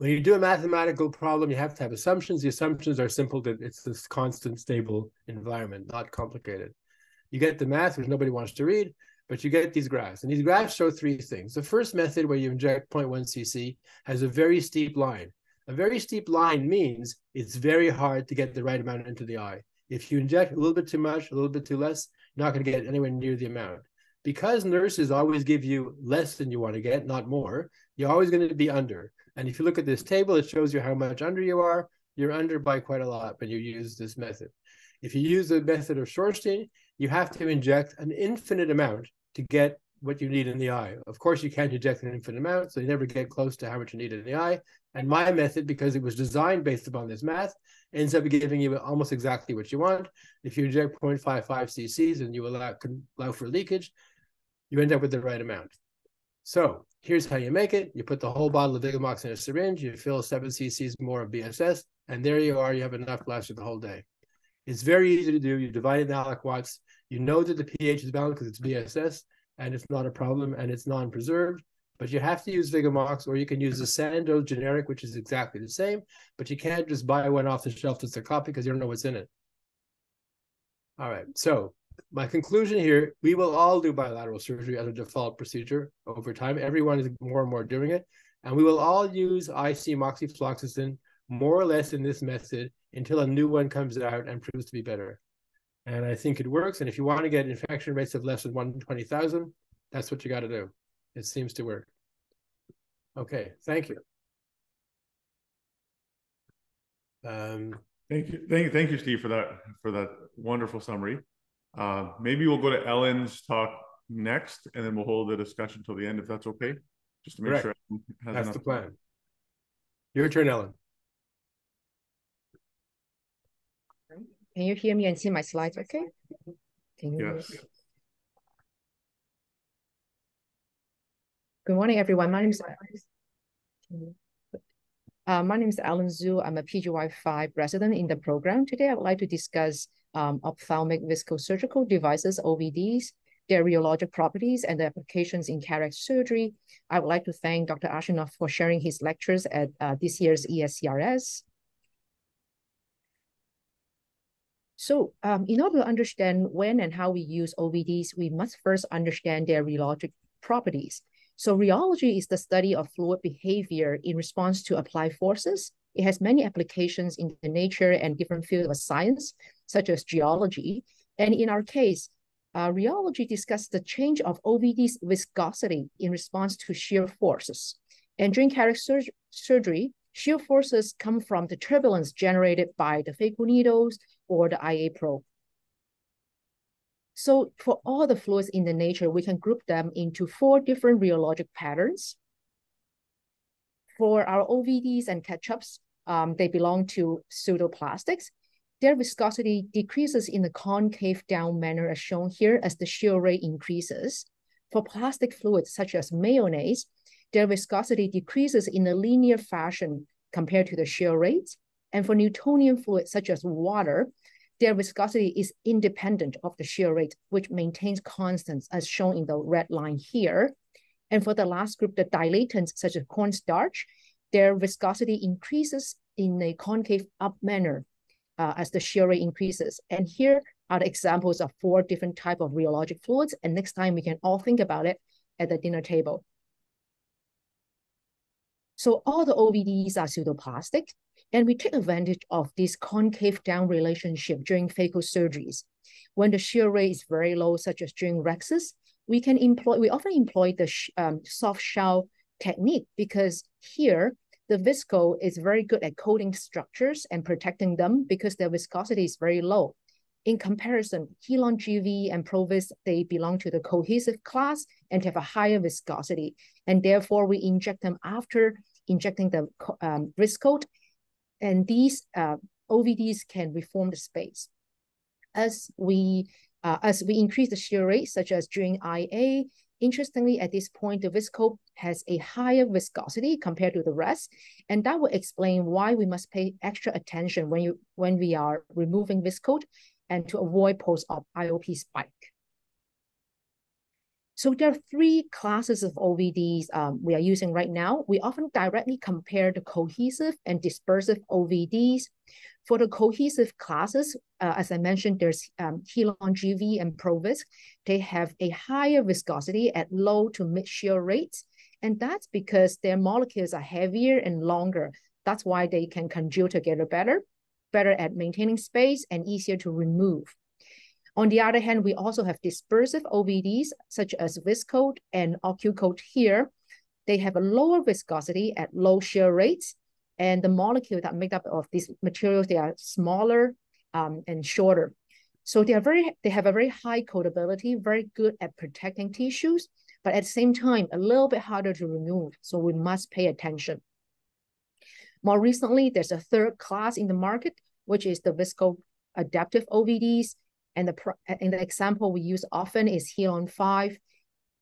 When you do a mathematical problem, you have to have assumptions. The assumptions are simple that it's this constant, stable environment, not complicated. You get the math, which nobody wants to read, but you get these graphs. And these graphs show three things. The first method, where you inject 0.1 cc, has a very steep line. A very steep line means it's very hard to get the right amount into the eye. If you inject a little bit too much, a little bit too less, you're not going to get anywhere near the amount. Because nurses always give you less than you want to get, not more, you're always going to be under. And if you look at this table, it shows you how much under you are. You're under by quite a lot when you use this method. If you use the method of Shorstein, you have to inject an infinite amount to get what you need in the eye. Of course, you can't inject an infinite amount, so you never get close to how much you need in the eye. And my method, because it was designed based upon this math, ends up giving you almost exactly what you want. If you inject 0.55 cc's and you allow, allow for leakage, you end up with the right amount. So here's how you make it. You put the whole bottle of Vigamox in a syringe, you fill 7 cc's more of BSS, and there you are. You have enough last for the whole day. It's very easy to do. You divide it in aliquots. You know that the pH is balanced because it's BSS, and it's not a problem, and it's non-preserved. But you have to use Vigamox, or you can use the Sandoz generic, which is exactly the same. But you can't just buy one off the shelf that's a copy because you don't know what's in it. All right. So my conclusion here: we will all do bilateral surgery as a default procedure over time. Everyone is more and more doing it, and we will all use IC moxifloxacin more or less in this method until a new one comes out and proves to be better. And I think it works. And if you want to get infection rates of less than 120,000, that's what you got to do. It seems to work. Okay, thank you.
Um, thank you, thank thank you, Steve, for that for that wonderful summary. Uh, maybe we'll go to Ellen's talk next, and then we'll hold the discussion till the end, if that's okay. Just to make correct. sure
that's the plan. Your turn, Ellen.
Can you hear me and see my slides okay? Can you yes. Good morning, everyone. My name is uh, my name is Alan Zhu. I'm a PGY5 resident in the program. Today, I would like to discuss um, ophthalmic viscosurgical devices, OVDs, their rheologic properties, and the applications in cataract surgery. I would like to thank Dr. Arshinoff for sharing his lectures at uh, this year's ESCRS. So um, in order to understand when and how we use OVDs, we must first understand their rheologic properties. So rheology is the study of fluid behavior in response to applied forces. It has many applications in the nature and different fields of science, such as geology. And in our case, uh, rheology discusses the change of OVD's viscosity in response to shear forces. And during cataract sur surgery, shear forces come from the turbulence generated by the phaco needles or the IA probe. So for all the fluids in the nature, we can group them into four different rheologic patterns. For our OVDs and ketchups, um, they belong to pseudoplastics. Their viscosity decreases in the concave down manner as shown here as the shear rate increases. For plastic fluids such as mayonnaise, their viscosity decreases in a linear fashion compared to the shear rates. And for Newtonian fluids such as water, their viscosity is independent of the shear rate, which maintains constants as shown in the red line here. And for the last group, the dilatants such as cornstarch, their viscosity increases in a concave up manner uh, as the shear rate increases. And here are the examples of four different type of rheologic fluids. And next time we can all think about it at the dinner table. So all the OVDs are pseudoplastic, and we take advantage of this concave down relationship during phaco surgeries. When the shear rate is very low, such as during rhexis, we can employ, we often employ the um, soft shell technique because here the visco is very good at coating structures and protecting them because their viscosity is very low. In comparison, Healon GV and Provisc, they belong to the cohesive class and have a higher viscosity. And therefore, we inject them after injecting the um, and these uh, OVDs can reform the space. As we uh, as we increase the shear rate, such as during IA, interestingly, at this point, the viscoat has a higher viscosity compared to the rest, and that will explain why we must pay extra attention when you when we are removing viscoat and to avoid post-op IOP spike. So there are three classes of OVDs um, we are using right now. We often directly compare the cohesive and dispersive OVDs. For the cohesive classes, uh, as I mentioned, there's um, Healon GV and Provisc. They have a higher viscosity at low to mid shear rates. And that's because their molecules are heavier and longer. That's why they can congeal together better, better at maintaining space and easier to remove. On the other hand, we also have dispersive OVDs, such as Viscoat and OcuCoat here. They have a lower viscosity at low shear rates, and the molecules that make up of these materials, they are smaller um, and shorter. So they are very, they have a very high coatability, very good at protecting tissues, but at the same time, a little bit harder to remove. So we must pay attention. More recently, there's a third class in the market, which is the visco adaptive OVDs. And the, and the example we use often is Healon 5.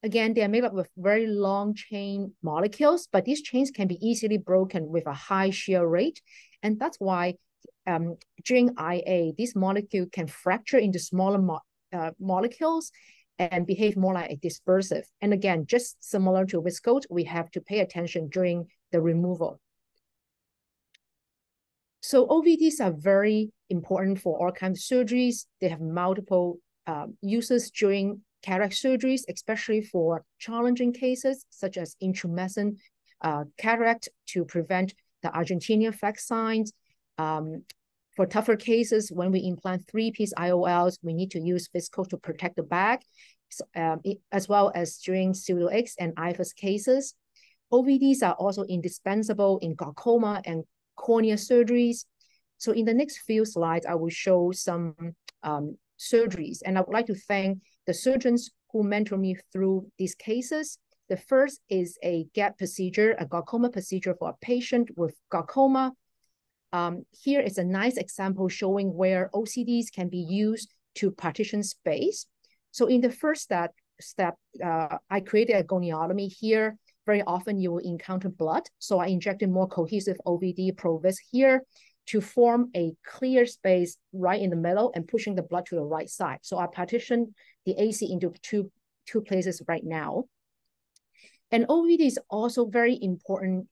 Again, they are made up of very long chain molecules, but these chains can be easily broken with a high shear rate. And that's why um, during IA, this molecule can fracture into smaller mo uh, molecules and behave more like a dispersive. And again, just similar to viscoat, we have to pay attention during the removal. So OVDs are very important for all kinds of surgeries. They have multiple uh, uses during cataract surgeries, especially for challenging cases such as intumescent uh, cataract to prevent the Argentinian flag signs. Um, for tougher cases, when we implant three-piece IOLs, we need to use visco to protect the bag, um, as well as during pseudo X and IFIS cases. OVDs are also indispensable in glaucoma and cornea surgeries. So in the next few slides, I will show some um, surgeries. And I would like to thank the surgeons who mentor me through these cases. The first is a GATT procedure, a glaucoma procedure for a patient with glaucoma. Um, here is a nice example showing where OVDs can be used to partition space. So in the first step, step uh, I created a goniotomy here very often you will encounter blood. So I injected more cohesive OVD Provisc here to form a clear space right in the middle and pushing the blood to the right side. So I partition the AC into two, two places right now. And OVD is also very important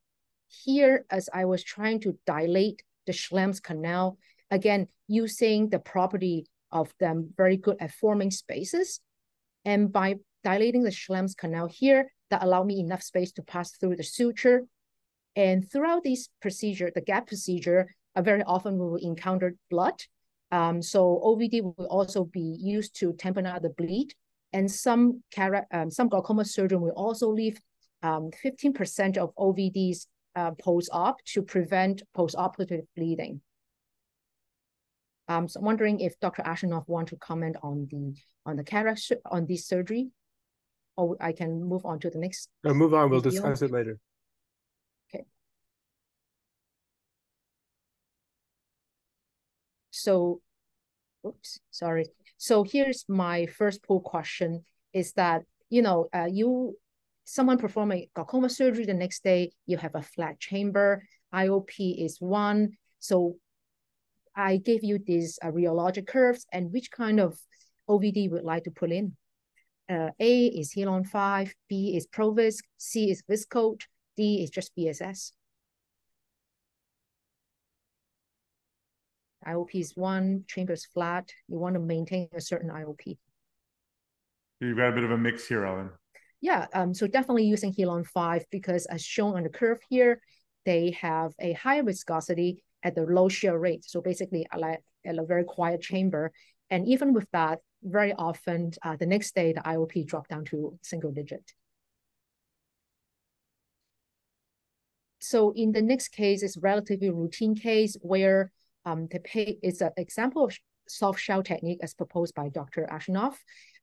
here as I was trying to dilate the Schlemm's canal, again, using the property of them very good at forming spaces. And by dilating the Schlemm's canal here, that allow me enough space to pass through the suture. And throughout this procedure, the GATT procedure, uh, very often we will encounter blood. Um, so OVD will also be used to tamponade the bleed. And some, um, some glaucoma surgeon will also leave 15% um, of OVDs uh, post-op to prevent post-operative bleeding. Um, so I'm wondering if Dr. Arshinoff want to comment on the on the cataract on this surgery or I can move on to the next.
No, move on. We'll video. discuss it later.
Okay. So, oops, sorry. So here's my first poll question is that, you know, uh, you, someone perform a glaucoma surgery the next day, you have a flat chamber, IOP is one. So I gave you these uh, rheologic curves and which kind of OVD would like to put in? uh, A is Healon 5, B is Provisc, C is Viscoat, D is just BSS. IOP is one, chamber is flat. You want to maintain a certain IOP.
You've got a bit of a mix here, Ellen.
Yeah, um, so definitely using Healon 5 because as shown on the curve here, they have a higher viscosity at the low shear rate. So basically at a very quiet chamber. And even with that, very often uh, the next day the IOP dropped down to single digit. So in the next case, it's relatively routine case where um, the pay is an example of soft shell technique as proposed by Dr. Arshinoff.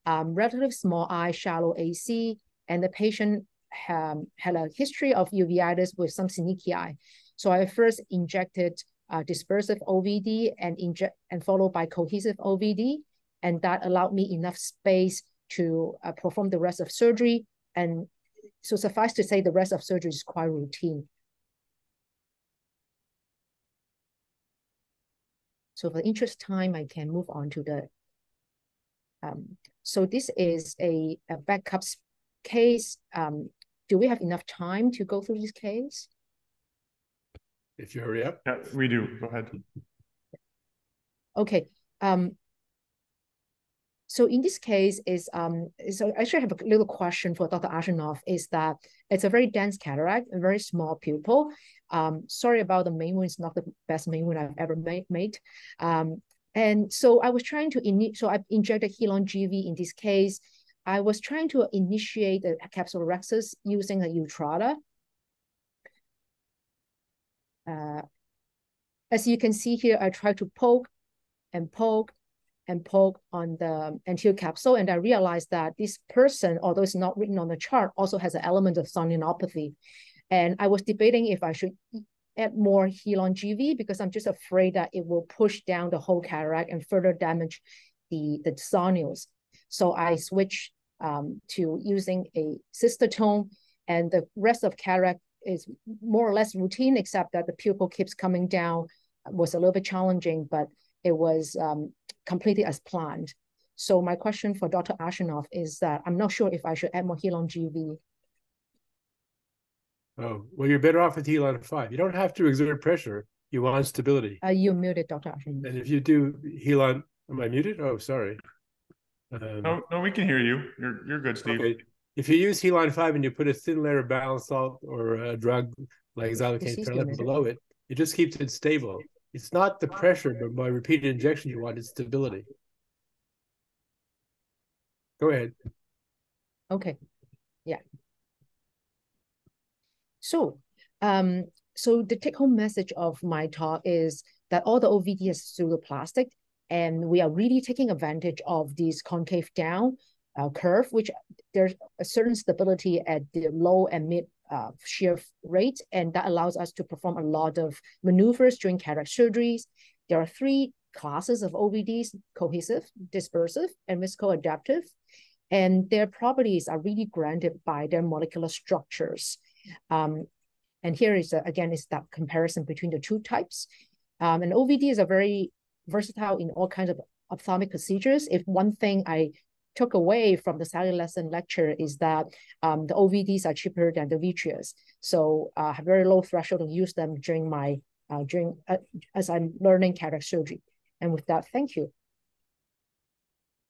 Um, relatively small eye, shallow AC, and the patient um, had a history of uveitis with some synechiae. So I first injected uh, dispersive OVD and inject and followed by cohesive OVD and that allowed me enough space to uh, perform the rest of surgery. And so suffice to say, the rest of surgery is quite routine. So for interest time, I can move on to the, um, so this is a, a backup case. Um, do we have enough time to go through this case?
If you hurry up.
Yeah, we do. Go ahead.
Okay. Um, so in this case is um so I actually have a little question for Dr. Arshinoff is that it's a very dense cataract, a very small pupil. Um, sorry about the main one, it's not the best main one I've ever made. made. Um, and so I was trying to init so I injected Healon GV in this case. I was trying to initiate the capsulorhexis using a Utrata. Uh, as you can see here, I try to poke and poke and poke on the anterior capsule. And I realized that this person, although it's not written on the chart, also has an element of zonulopathy. And I was debating if I should add more Healon GV because I'm just afraid that it will push down the whole cataract and further damage the, the zonules. So I switched um, to using a sister cystotome and the rest of cataract is more or less routine, except that the pupil keeps coming down was a little bit challenging, but it was um, completely as planned. So my question for Dr. Arshinoff is that I'm not sure if I should add more Healon GV.
Oh, well, you're better off with Healon 5. You don't have to exert pressure. You want stability.
Uh, you muted, Dr. Arshinoff.
And if you do Healon, am I muted? Oh, sorry.
Um, no, no, we can hear you. You're you're good, Steve. Okay.
If you use Healon 5 and you put a thin layer of balanced salt or a drug like xylocaine below it, it just keeps it stable. It's not the pressure, but by repeated injection, you want its stability. Go ahead.
Okay. Yeah. So, um, so the take-home message of my talk is that all the OVD is pseudoplastic, and we are really taking advantage of this concave down uh, curve, which there's a certain stability at the low and mid uh, shear rate, and that allows us to perform a lot of maneuvers during cataract surgeries. There are three classes of OVDs, cohesive, dispersive, and viscoadaptive, and their properties are really granted by their molecular structures. Um, and here is, a, again, is that comparison between the two types. Um, and OVD are very versatile in all kinds of ophthalmic procedures. If one thing I took away from the Sally Letson lecture is that um, the OVDs are cheaper than the vitreous. So uh, I have very low threshold to use them during my, uh, during uh, as I'm learning cataract surgery. And with that, thank you.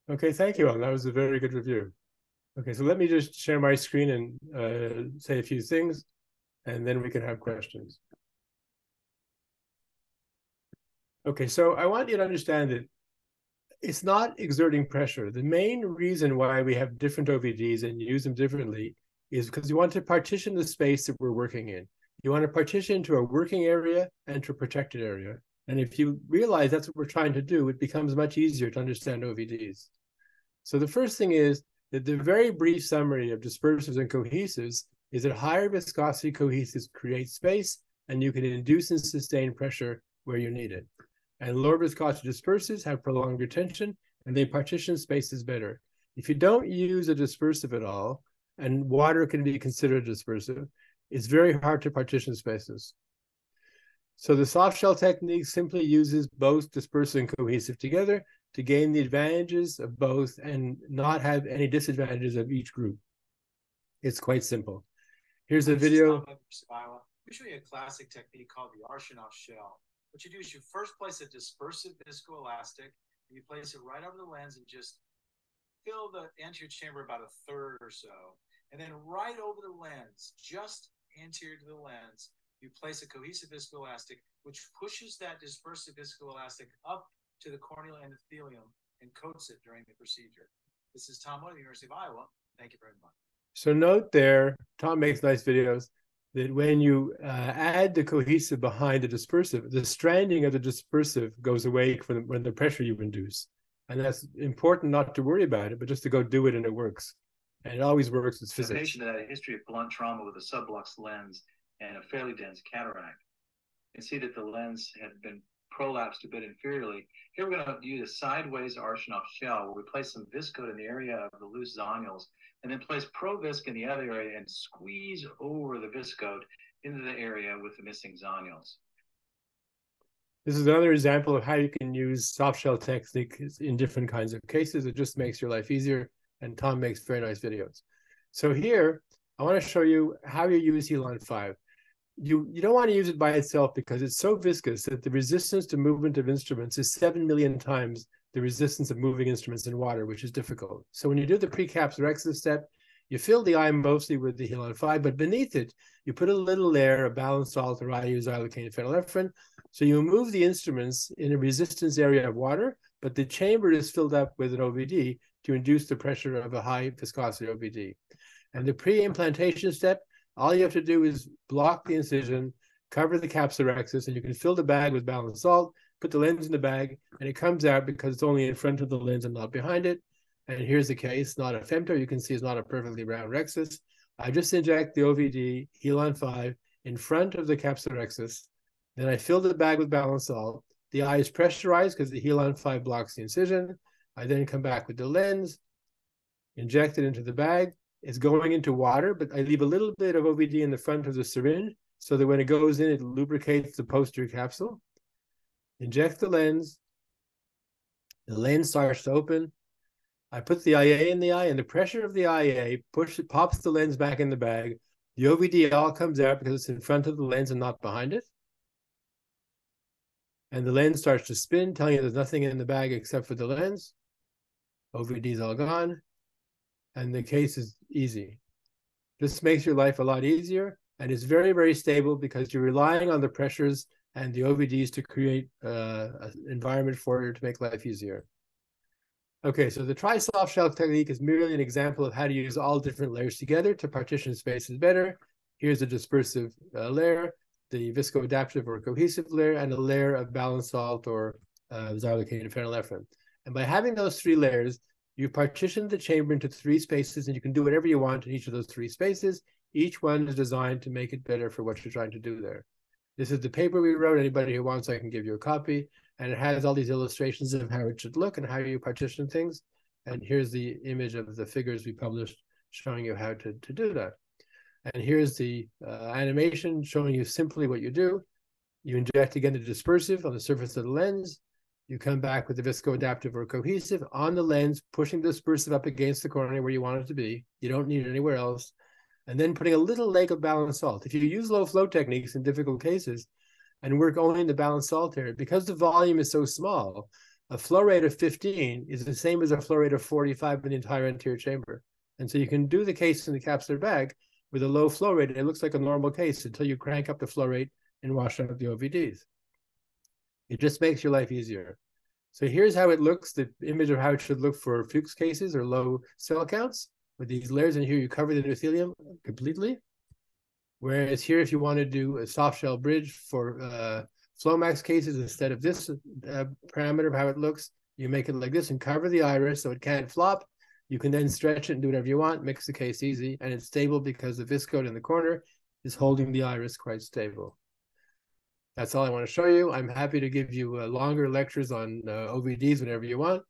Okay, thank you, That was a very good review. Okay, so let me just share my screen and uh, say a few things, and then we can have questions. Okay, so I want you to understand that it's not exerting pressure. The main reason why we have different OVDs and use them differently is because you want to partition the space that we're working in. You want to partition to a working area and to a protected area. And if you realize that's what we're trying to do, it becomes much easier to understand OVDs. So the first thing is that the very brief summary of dispersives and cohesives is that higher viscosity cohesives create space and you can induce and sustain pressure where you need it. And lower viscosity dispersives have prolonged retention and they partition spaces better. If you don't use a dispersive at all, and water can be considered dispersive, it's very hard to partition spaces. So the soft shell technique simply uses both dispersive and cohesive together to gain the advantages of both and not have any disadvantages of each group. It's quite simple. Here's a video.
Usually a classic technique called the Arshinoff shell what you do is you first place a dispersive viscoelastic, and you place it right over the lens and just fill the anterior chamber about a third or so. And then right over the lens, just anterior to the lens, you place a cohesive viscoelastic, which pushes that dispersive viscoelastic up to the corneal endothelium and coats it during the procedure. This is Tom Moore, the University of Iowa. Thank you very much.
So note there, Tom makes nice videos that when you uh, add the cohesive behind the dispersive, the stranding of the dispersive goes away from when the pressure you induce. And that's important not to worry about it, but just to go do it and it works. And it always works with physics. The
patient had a history of blunt trauma with a sublux lens and a fairly dense cataract. You can see that the lens had been prolapsed a bit inferiorly. Here we're going to use a sideways Arshinoff shell where we place some viscoat in the area of the loose zonules and then place Provisc in the other area and squeeze over the viscoat into the area with the missing zonules.
This is another example of how you can use soft shell technique in different kinds of cases. It just makes your life easier. And Tom makes very nice videos. So here, I want to show you how you use Healon 5. You, you don't want to use it by itself because it's so viscous that the resistance to movement of instruments is 7 million times the resistance of moving instruments in water, which is difficult. So when you do the pre-caps or precapsulorhexis step, you fill the eye mostly with the Healon 5, but beneath it, you put a little layer of balanced salt or xylocaine phenylephrine. So you move the instruments in a resistance area of water, but the chamber is filled up with an OVD to induce the pressure of a high viscosity OVD. And the pre-implantation step, all you have to do is block the incision, cover the capsulorhexis, and you can fill the bag with balanced salt, put the lens in the bag, and it comes out because it's only in front of the lens and not behind it. And here's the case, not a femto. You can see it's not a perfectly round rhexis. I just inject the OVD, Healon 5, in front of the capsulorhexis. Then I fill the bag with balanced salt. The eye is pressurized because the Healon 5 blocks the incision. I then come back with the lens, inject it into the bag. It's going into water, but I leave a little bit of OVD in the front of the syringe so that when it goes in, it lubricates the posterior capsule. Inject the lens. The lens starts to open. I put the IA in the eye, and the pressure of the IA push pops the lens back in the bag. The OVD all comes out because it's in front of the lens and not behind it. And the lens starts to spin, telling you there's nothing in the bag except for the lens. OVD is all gone. And the case is easy. This makes your life a lot easier. And it's very, very stable because you're relying on the pressures and the OVDs to create uh, an environment for you to make life easier. Okay, so the tri-soft shell technique is merely an example of how to use all different layers together to partition spaces better. Here's a dispersive uh, layer, the viscoadaptive or cohesive layer, and a layer of balanced salt or uh, xylocaine and phenylephrine. And by having those three layers, you partition the chamber into three spaces, and you can do whatever you want in each of those three spaces. Each one is designed to make it better for what you're trying to do there. This is the paper we wrote. Anybody who wants, I can give you a copy and it has all these illustrations of how it should look and how you partition things. And here's the image of the figures we published showing you how to, to do that. And here's the uh, animation showing you simply what you do. You inject again the dispersive on the surface of the lens. You come back with the viscoadaptive or cohesive on the lens, pushing the dispersive up against the cornea where you want it to be. You don't need it anywhere else. And then putting a little leg of balanced salt. If you use low flow techniques in difficult cases, and work only in the balanced salt area. Because the volume is so small, a flow rate of 15 is the same as a flow rate of 45 in the entire anterior chamber. And so you can do the case in the capsular bag with a low flow rate, it looks like a normal case until you crank up the flow rate and wash out the OVDs. It just makes your life easier. So here's how it looks, the image of how it should look for Fuchs cases or low cell counts with these layers. in here you cover the endothelium completely. Whereas here, if you want to do a soft shell bridge for uh, Flomax cases, instead of this uh, parameter of how it looks, you make it like this and cover the iris so it can't flop. You can then stretch it and do whatever you want, makes the case easy, and it's stable because the viscoat in the corner is holding the iris quite stable. That's all I want to show you. I'm happy to give you uh, longer lectures on uh, OVDs whenever you want.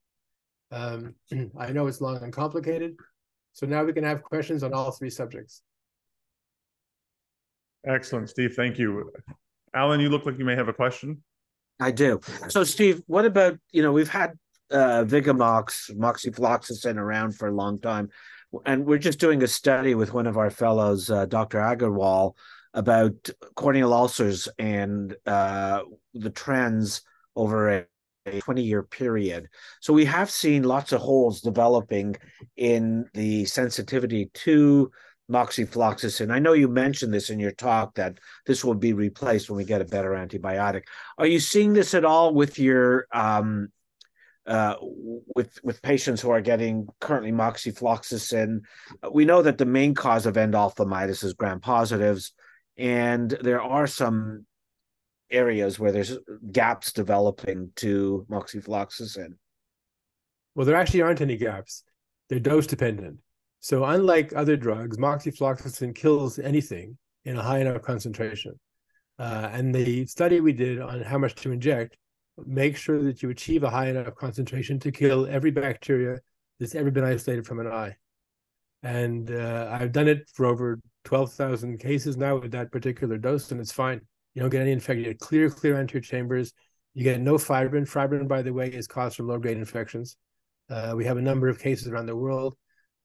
Um, <clears throat> I know it's long and complicated. So now we can have questions on all three subjects.
Excellent, Steve. Thank you. Alan, you look like you may have a question.
I do. So, Steve, what about you know we've had uh, Vigamox, moxifloxacin around for a long time, and we're just doing a study with one of our fellows, uh, Dr. Agarwal, about corneal ulcers and uh, the trends over a, a 20 year period. So we have seen lots of holes developing in the sensitivity to moxifloxacin. I know you mentioned this in your talk that this will be replaced when we get a better antibiotic. Are you seeing this at all with your um, uh, with with patients who are getting currently moxifloxacin? We know that the main cause of endophthalmitis is gram positives, and there are some areas where there's gaps developing to moxifloxacin.
Well, there actually aren't any gaps. They're dose dependent. So unlike other drugs, moxifloxacin kills anything in a high enough concentration. Uh, and the study we did on how much to inject make sure that you achieve a high enough concentration to kill every bacteria that's ever been isolated from an eye. And uh, I've done it for over 12,000 cases now with that particular dose, and it's fine. You don't get any infection. You get clear, clear anterior chambers. You get no fibrin. Fibrin, by the way, is caused from low-grade infections. Uh, we have a number of cases around the world,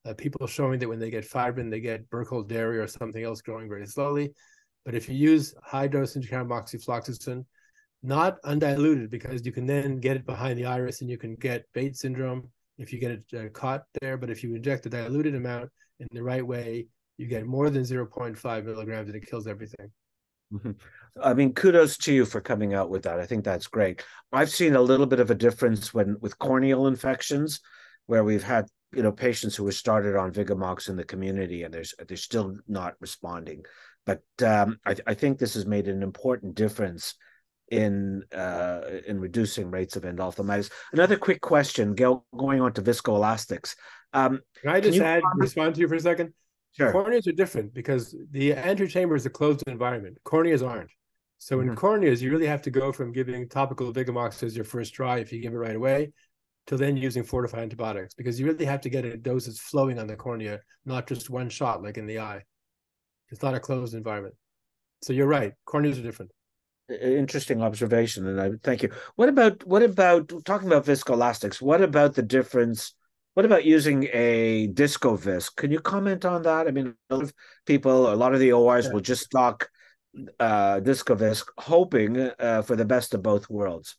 uh, people showing that when they get fibrin, they get Burkholderia or something else growing very slowly. But if you use high-dose intracameral moxifloxacin, not undiluted, because you can then get it behind the iris and you can get BAIT syndrome if you get it uh, caught there. But if you inject the diluted amount in the right way, you get more than 0.5 milligrams and it kills everything.
Mm-hmm. I mean, kudos to you for coming out with that. I think that's great. I've seen a little bit of a difference when with corneal infections, where we've had you know patients who were started on Vigamox in the community and there's they're still not responding. But um, I, I think this has made an important difference in uh, in reducing rates of endophthalmitis. Another quick question, Gail, going on to viscoelastics. Um,
can I just can add, respond to you for a second?
Sure.
Corneas are different because the anterior chamber is a closed environment. Corneas aren't. So in mm-hmm. corneas, you really have to go from giving topical Vigamox as your first try if you give it right away, to then using fortified antibiotics because you really have to get a dose that's flowing on the cornea, not just one shot like in the eye. It's not a closed environment. So you're right. Corneas are different.
Interesting observation, and I thank you. What about what about talking about viscoelastics? What about the difference? What about using a disco Discovisc? Can you comment on that? I mean, a lot of people, a lot of the ORs yeah. will just stock uh, disco Discovisc, hoping uh, for the best of both worlds.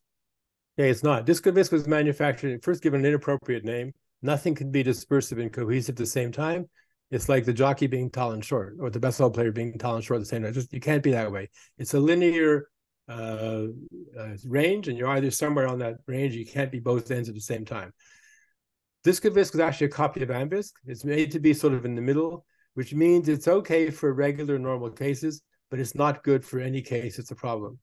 Yeah, it's not. Disco Discovisc was manufactured first given an inappropriate name. Nothing can be dispersive and cohesive at the same time. It's like the jockey being tall and short, or the basketball player being tall and short at the same time. Just you can't be that way. It's a linear uh, uh, range, and you're either somewhere on that range. You can't be both ends at the same time. Discovisc is actually a copy of Amvisc. It's made to be sort of in the middle, which means it's okay for regular normal cases, but it's not good for any case. It's a problem.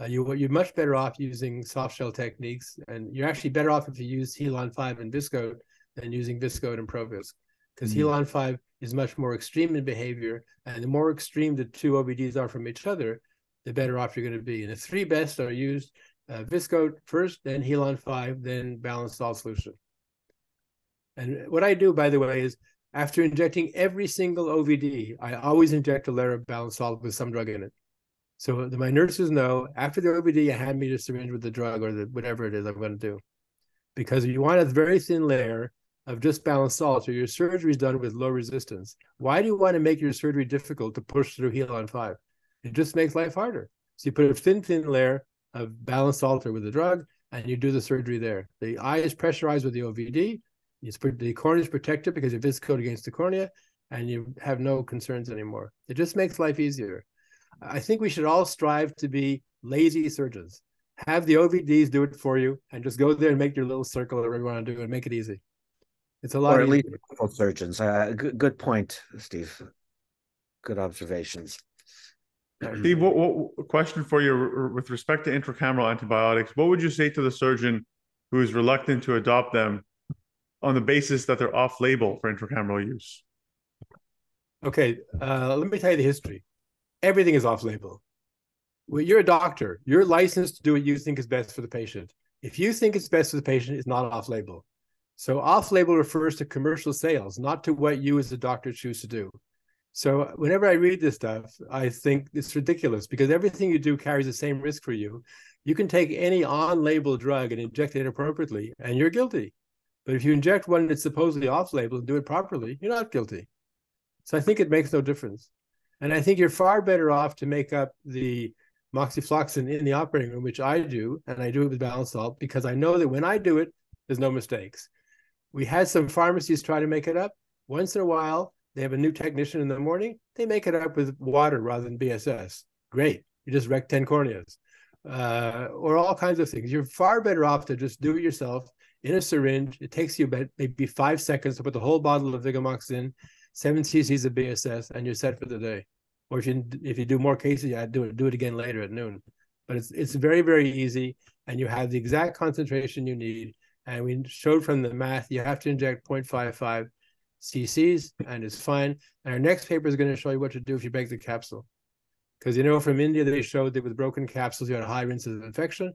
Uh, you, you're much better off using soft shell techniques, and you're actually better off if you use Healon 5 and Viscoat than using Viscoat and Provisc, because mm. Healon 5 is much more extreme in behavior, and the more extreme the two OVDs are from each other, the better off you're going to be. And the three best are used uh, Viscoat first, then Healon 5, then balanced salt solution. And what I do, by the way, is after injecting every single OVD, I always inject a layer of balanced salt with some drug in it. So my nurses know after the OVD, you hand me the syringe with the drug or the whatever it is I'm going to do, because you want a very thin layer of just balanced salt, so your surgery is done with low resistance. Why do you want to make your surgery difficult to push through Healon five? It just makes life harder. So you put a thin, thin layer of balanced salt with the drug, and you do the surgery there. The eye is pressurized with the OVD. It's the cornea is protected because you viscoat against the cornea, and you have no concerns anymore. It just makes life easier. I think we should all strive to be lazy surgeons. Have the OVDs do it for you, and just go there and make your little circle or whatever you want to do, and make it easy. It's a lot.
Or at least surgeons. Uh, good, good point, Steve. Good observations. <clears throat>
Steve, what, what question for you with respect to intracameral antibiotics? What would you say to the surgeon who is reluctant to adopt them on the basis that they're off label for intracameral use?
Okay, uh, let me tell you the history. Everything is off label. Well, you're a doctor. You're licensed to do what you think is best for the patient. If you think it's best for the patient, it's not off label. So off label refers to commercial sales, not to what you as a doctor choose to do. So whenever I read this stuff, I think it's ridiculous because everything you do carries the same risk for you. You can take any on-label drug and inject it inappropriately, and you're guilty. But if you inject one that's supposedly off label and do it properly, you're not guilty. So I think it makes no difference. And I think you're far better off to make up the moxifloxacin in the operating room, which I do, and I do it with balanced salt because I know that when I do it, there's no mistakes. We had some pharmacies try to make it up. Once in a while, they have a new technician in the morning, they make it up with water rather than BSS. Great. You just wrecked 10 corneas. Uh, or all kinds of things. You're far better off to just do it yourself in a syringe. It takes you about maybe five seconds to put the whole bottle of Vigamox in, seven cc's of BSS, and you're set for the day. Or if you if you do more cases, you do it do it again later at noon. But it's it's very very easy, and you have the exact concentration you need. And we showed from the math you have to inject 0.55 cc's, and it's fine. And our next paper is going to show you what to do if you break the capsule. Because you know from India they showed that with broken capsules you had a high incidence of infection.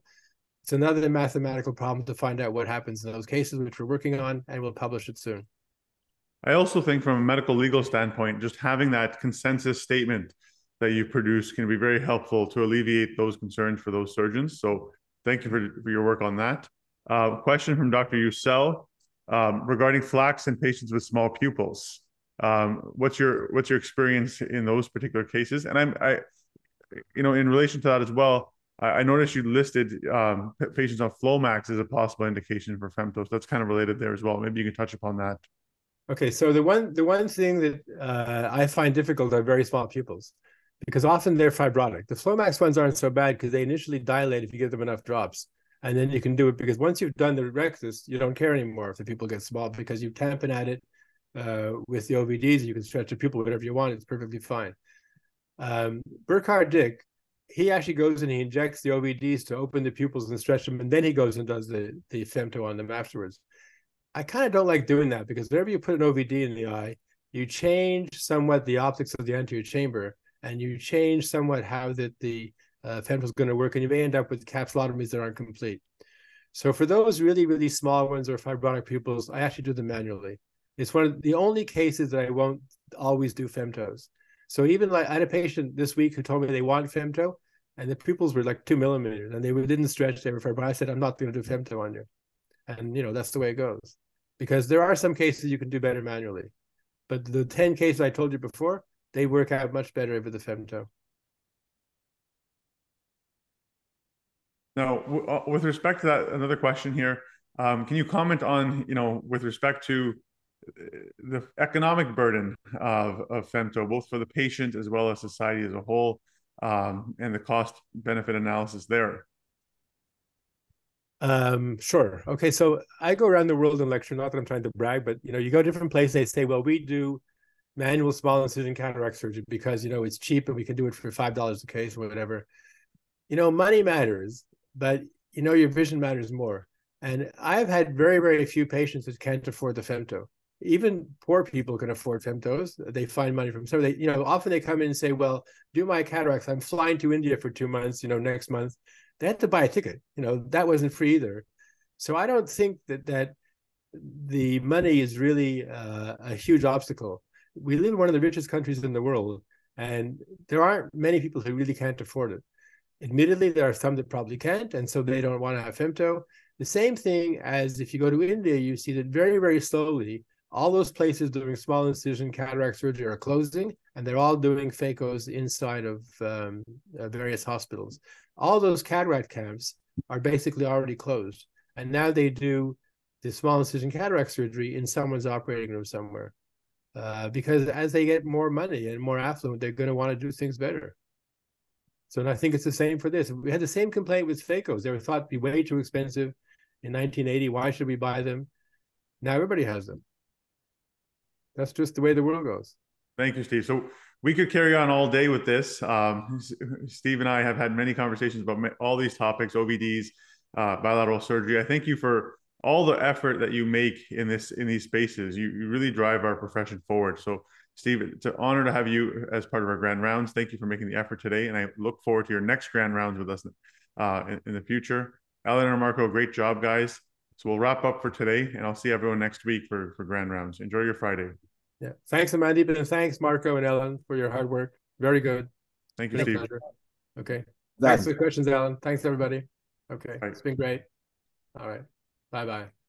It's another mathematical problem to find out what happens in those cases, which we're working on, and we'll publish it soon.
I also think, from a medical legal standpoint, just having that consensus statement that you produce can be very helpful to alleviate those concerns for those surgeons. So thank you for, for your work on that. Uh, question from Dr. Ucel um, regarding FLACS in patients with small pupils. Um, what's your what's your experience in those particular cases? And I'm I, you know, in relation to that as well, I, noticed you listed um, patients on Flomax as a possible indication for femtos. That's kind of related there as well. Maybe you can touch upon that.
Okay, so the one the one thing that uh, I find difficult are very small pupils, because often they're fibrotic. The Flomax ones aren't so bad because they initially dilate if you give them enough drops, and then you can do it because once you've done the rhexis, you don't care anymore if the pupil gets small because you tamponade at it uh, with the OVDs. You can stretch the pupil whatever you want; it's perfectly fine. Um, Burkhard Dick, he actually goes and he injects the OVDs to open the pupils and stretch them, and then he goes and does the the femto on them afterwards. I kind of don't like doing that because whenever you put an OVD in the eye, you change somewhat the optics of the anterior chamber and you change somewhat how that the uh, femto is going to work, and you may end up with capsulotomies that aren't complete. So for those really, really small ones or fibrotic pupils, I actually do them manually. It's one of the only cases that I won't always do femtos. So even like I had a patient this week who told me they want femto, and the pupils were like two millimeters, and they didn't stretch. They were But I said, "I'm not going to do femto on you," and you know that's the way it goes because there are some cases you can do better manually. But the 10 cases I told you before, they work out much better over the femto.
Now, uh, with respect to that, another question here. Um, can you comment on, you know, with respect to the economic burden of, of femto, both for the patient as well as society as a whole, um, and the cost benefit analysis there?
Um, sure. Okay, so I go around the world and lecture. Not that I'm trying to brag, but you know, you go to different places. They say, "Well, we do manual small incision cataract surgery because you know it's cheap and we can do it for five dollars a case or whatever." You know, money matters, but you know, your vision matters more. And I've had very, very few patients that can't afford the femto. Even poor people can afford femtos. They find money from so they, you know, often they come in and say, "Well, do my cataracts. I'm flying to India for two months. You know, next month." they had to buy a ticket. You know, that wasn't free either. So I don't think that that the money is really uh, a huge obstacle. We live in one of the richest countries in the world, and there aren't many people who really can't afford it. Admittedly, there are some that probably can't, and so they don't want to have femto. The same thing as if you go to India, you see that very, very slowly, all those places doing small incision cataract surgery are closing, and they're all doing phacos inside of um, uh, various hospitals all those cataract camps are basically already closed. And now they do the small incision cataract surgery in someone's operating room somewhere. Uh, because as they get more money and more affluent, they're going to want to do things better. So and I think it's the same for this. We had the same complaint with phacos. They were thought to be way too expensive in 1980. Why should we buy them? Now everybody has them. That's just the way the world goes.
Thank you, Steve. So we could carry on all day with this. Um, Steve and I have had many conversations about all these topics, OVDs, uh, bilateral surgery. I thank you for all the effort that you make in this in these spaces. You, you really drive our profession forward. So, Steve, it's an honor to have you as part of our grand rounds. Thank you for making the effort today, and I look forward to your next grand rounds with us uh, in, in the future. Ellen and Marco, great job, guys. So we'll wrap up for today, and I'll see everyone next week for for grand rounds. Enjoy your Friday.
Yeah. Thanks, Amanda, and thanks, Marco and Ellen, for your hard work. Very good.
Thank you, Steve.
Pleasure. Okay. Thanks for the questions, Alan. Thanks, everybody. Okay. Bye. It's been great. All right. Bye bye.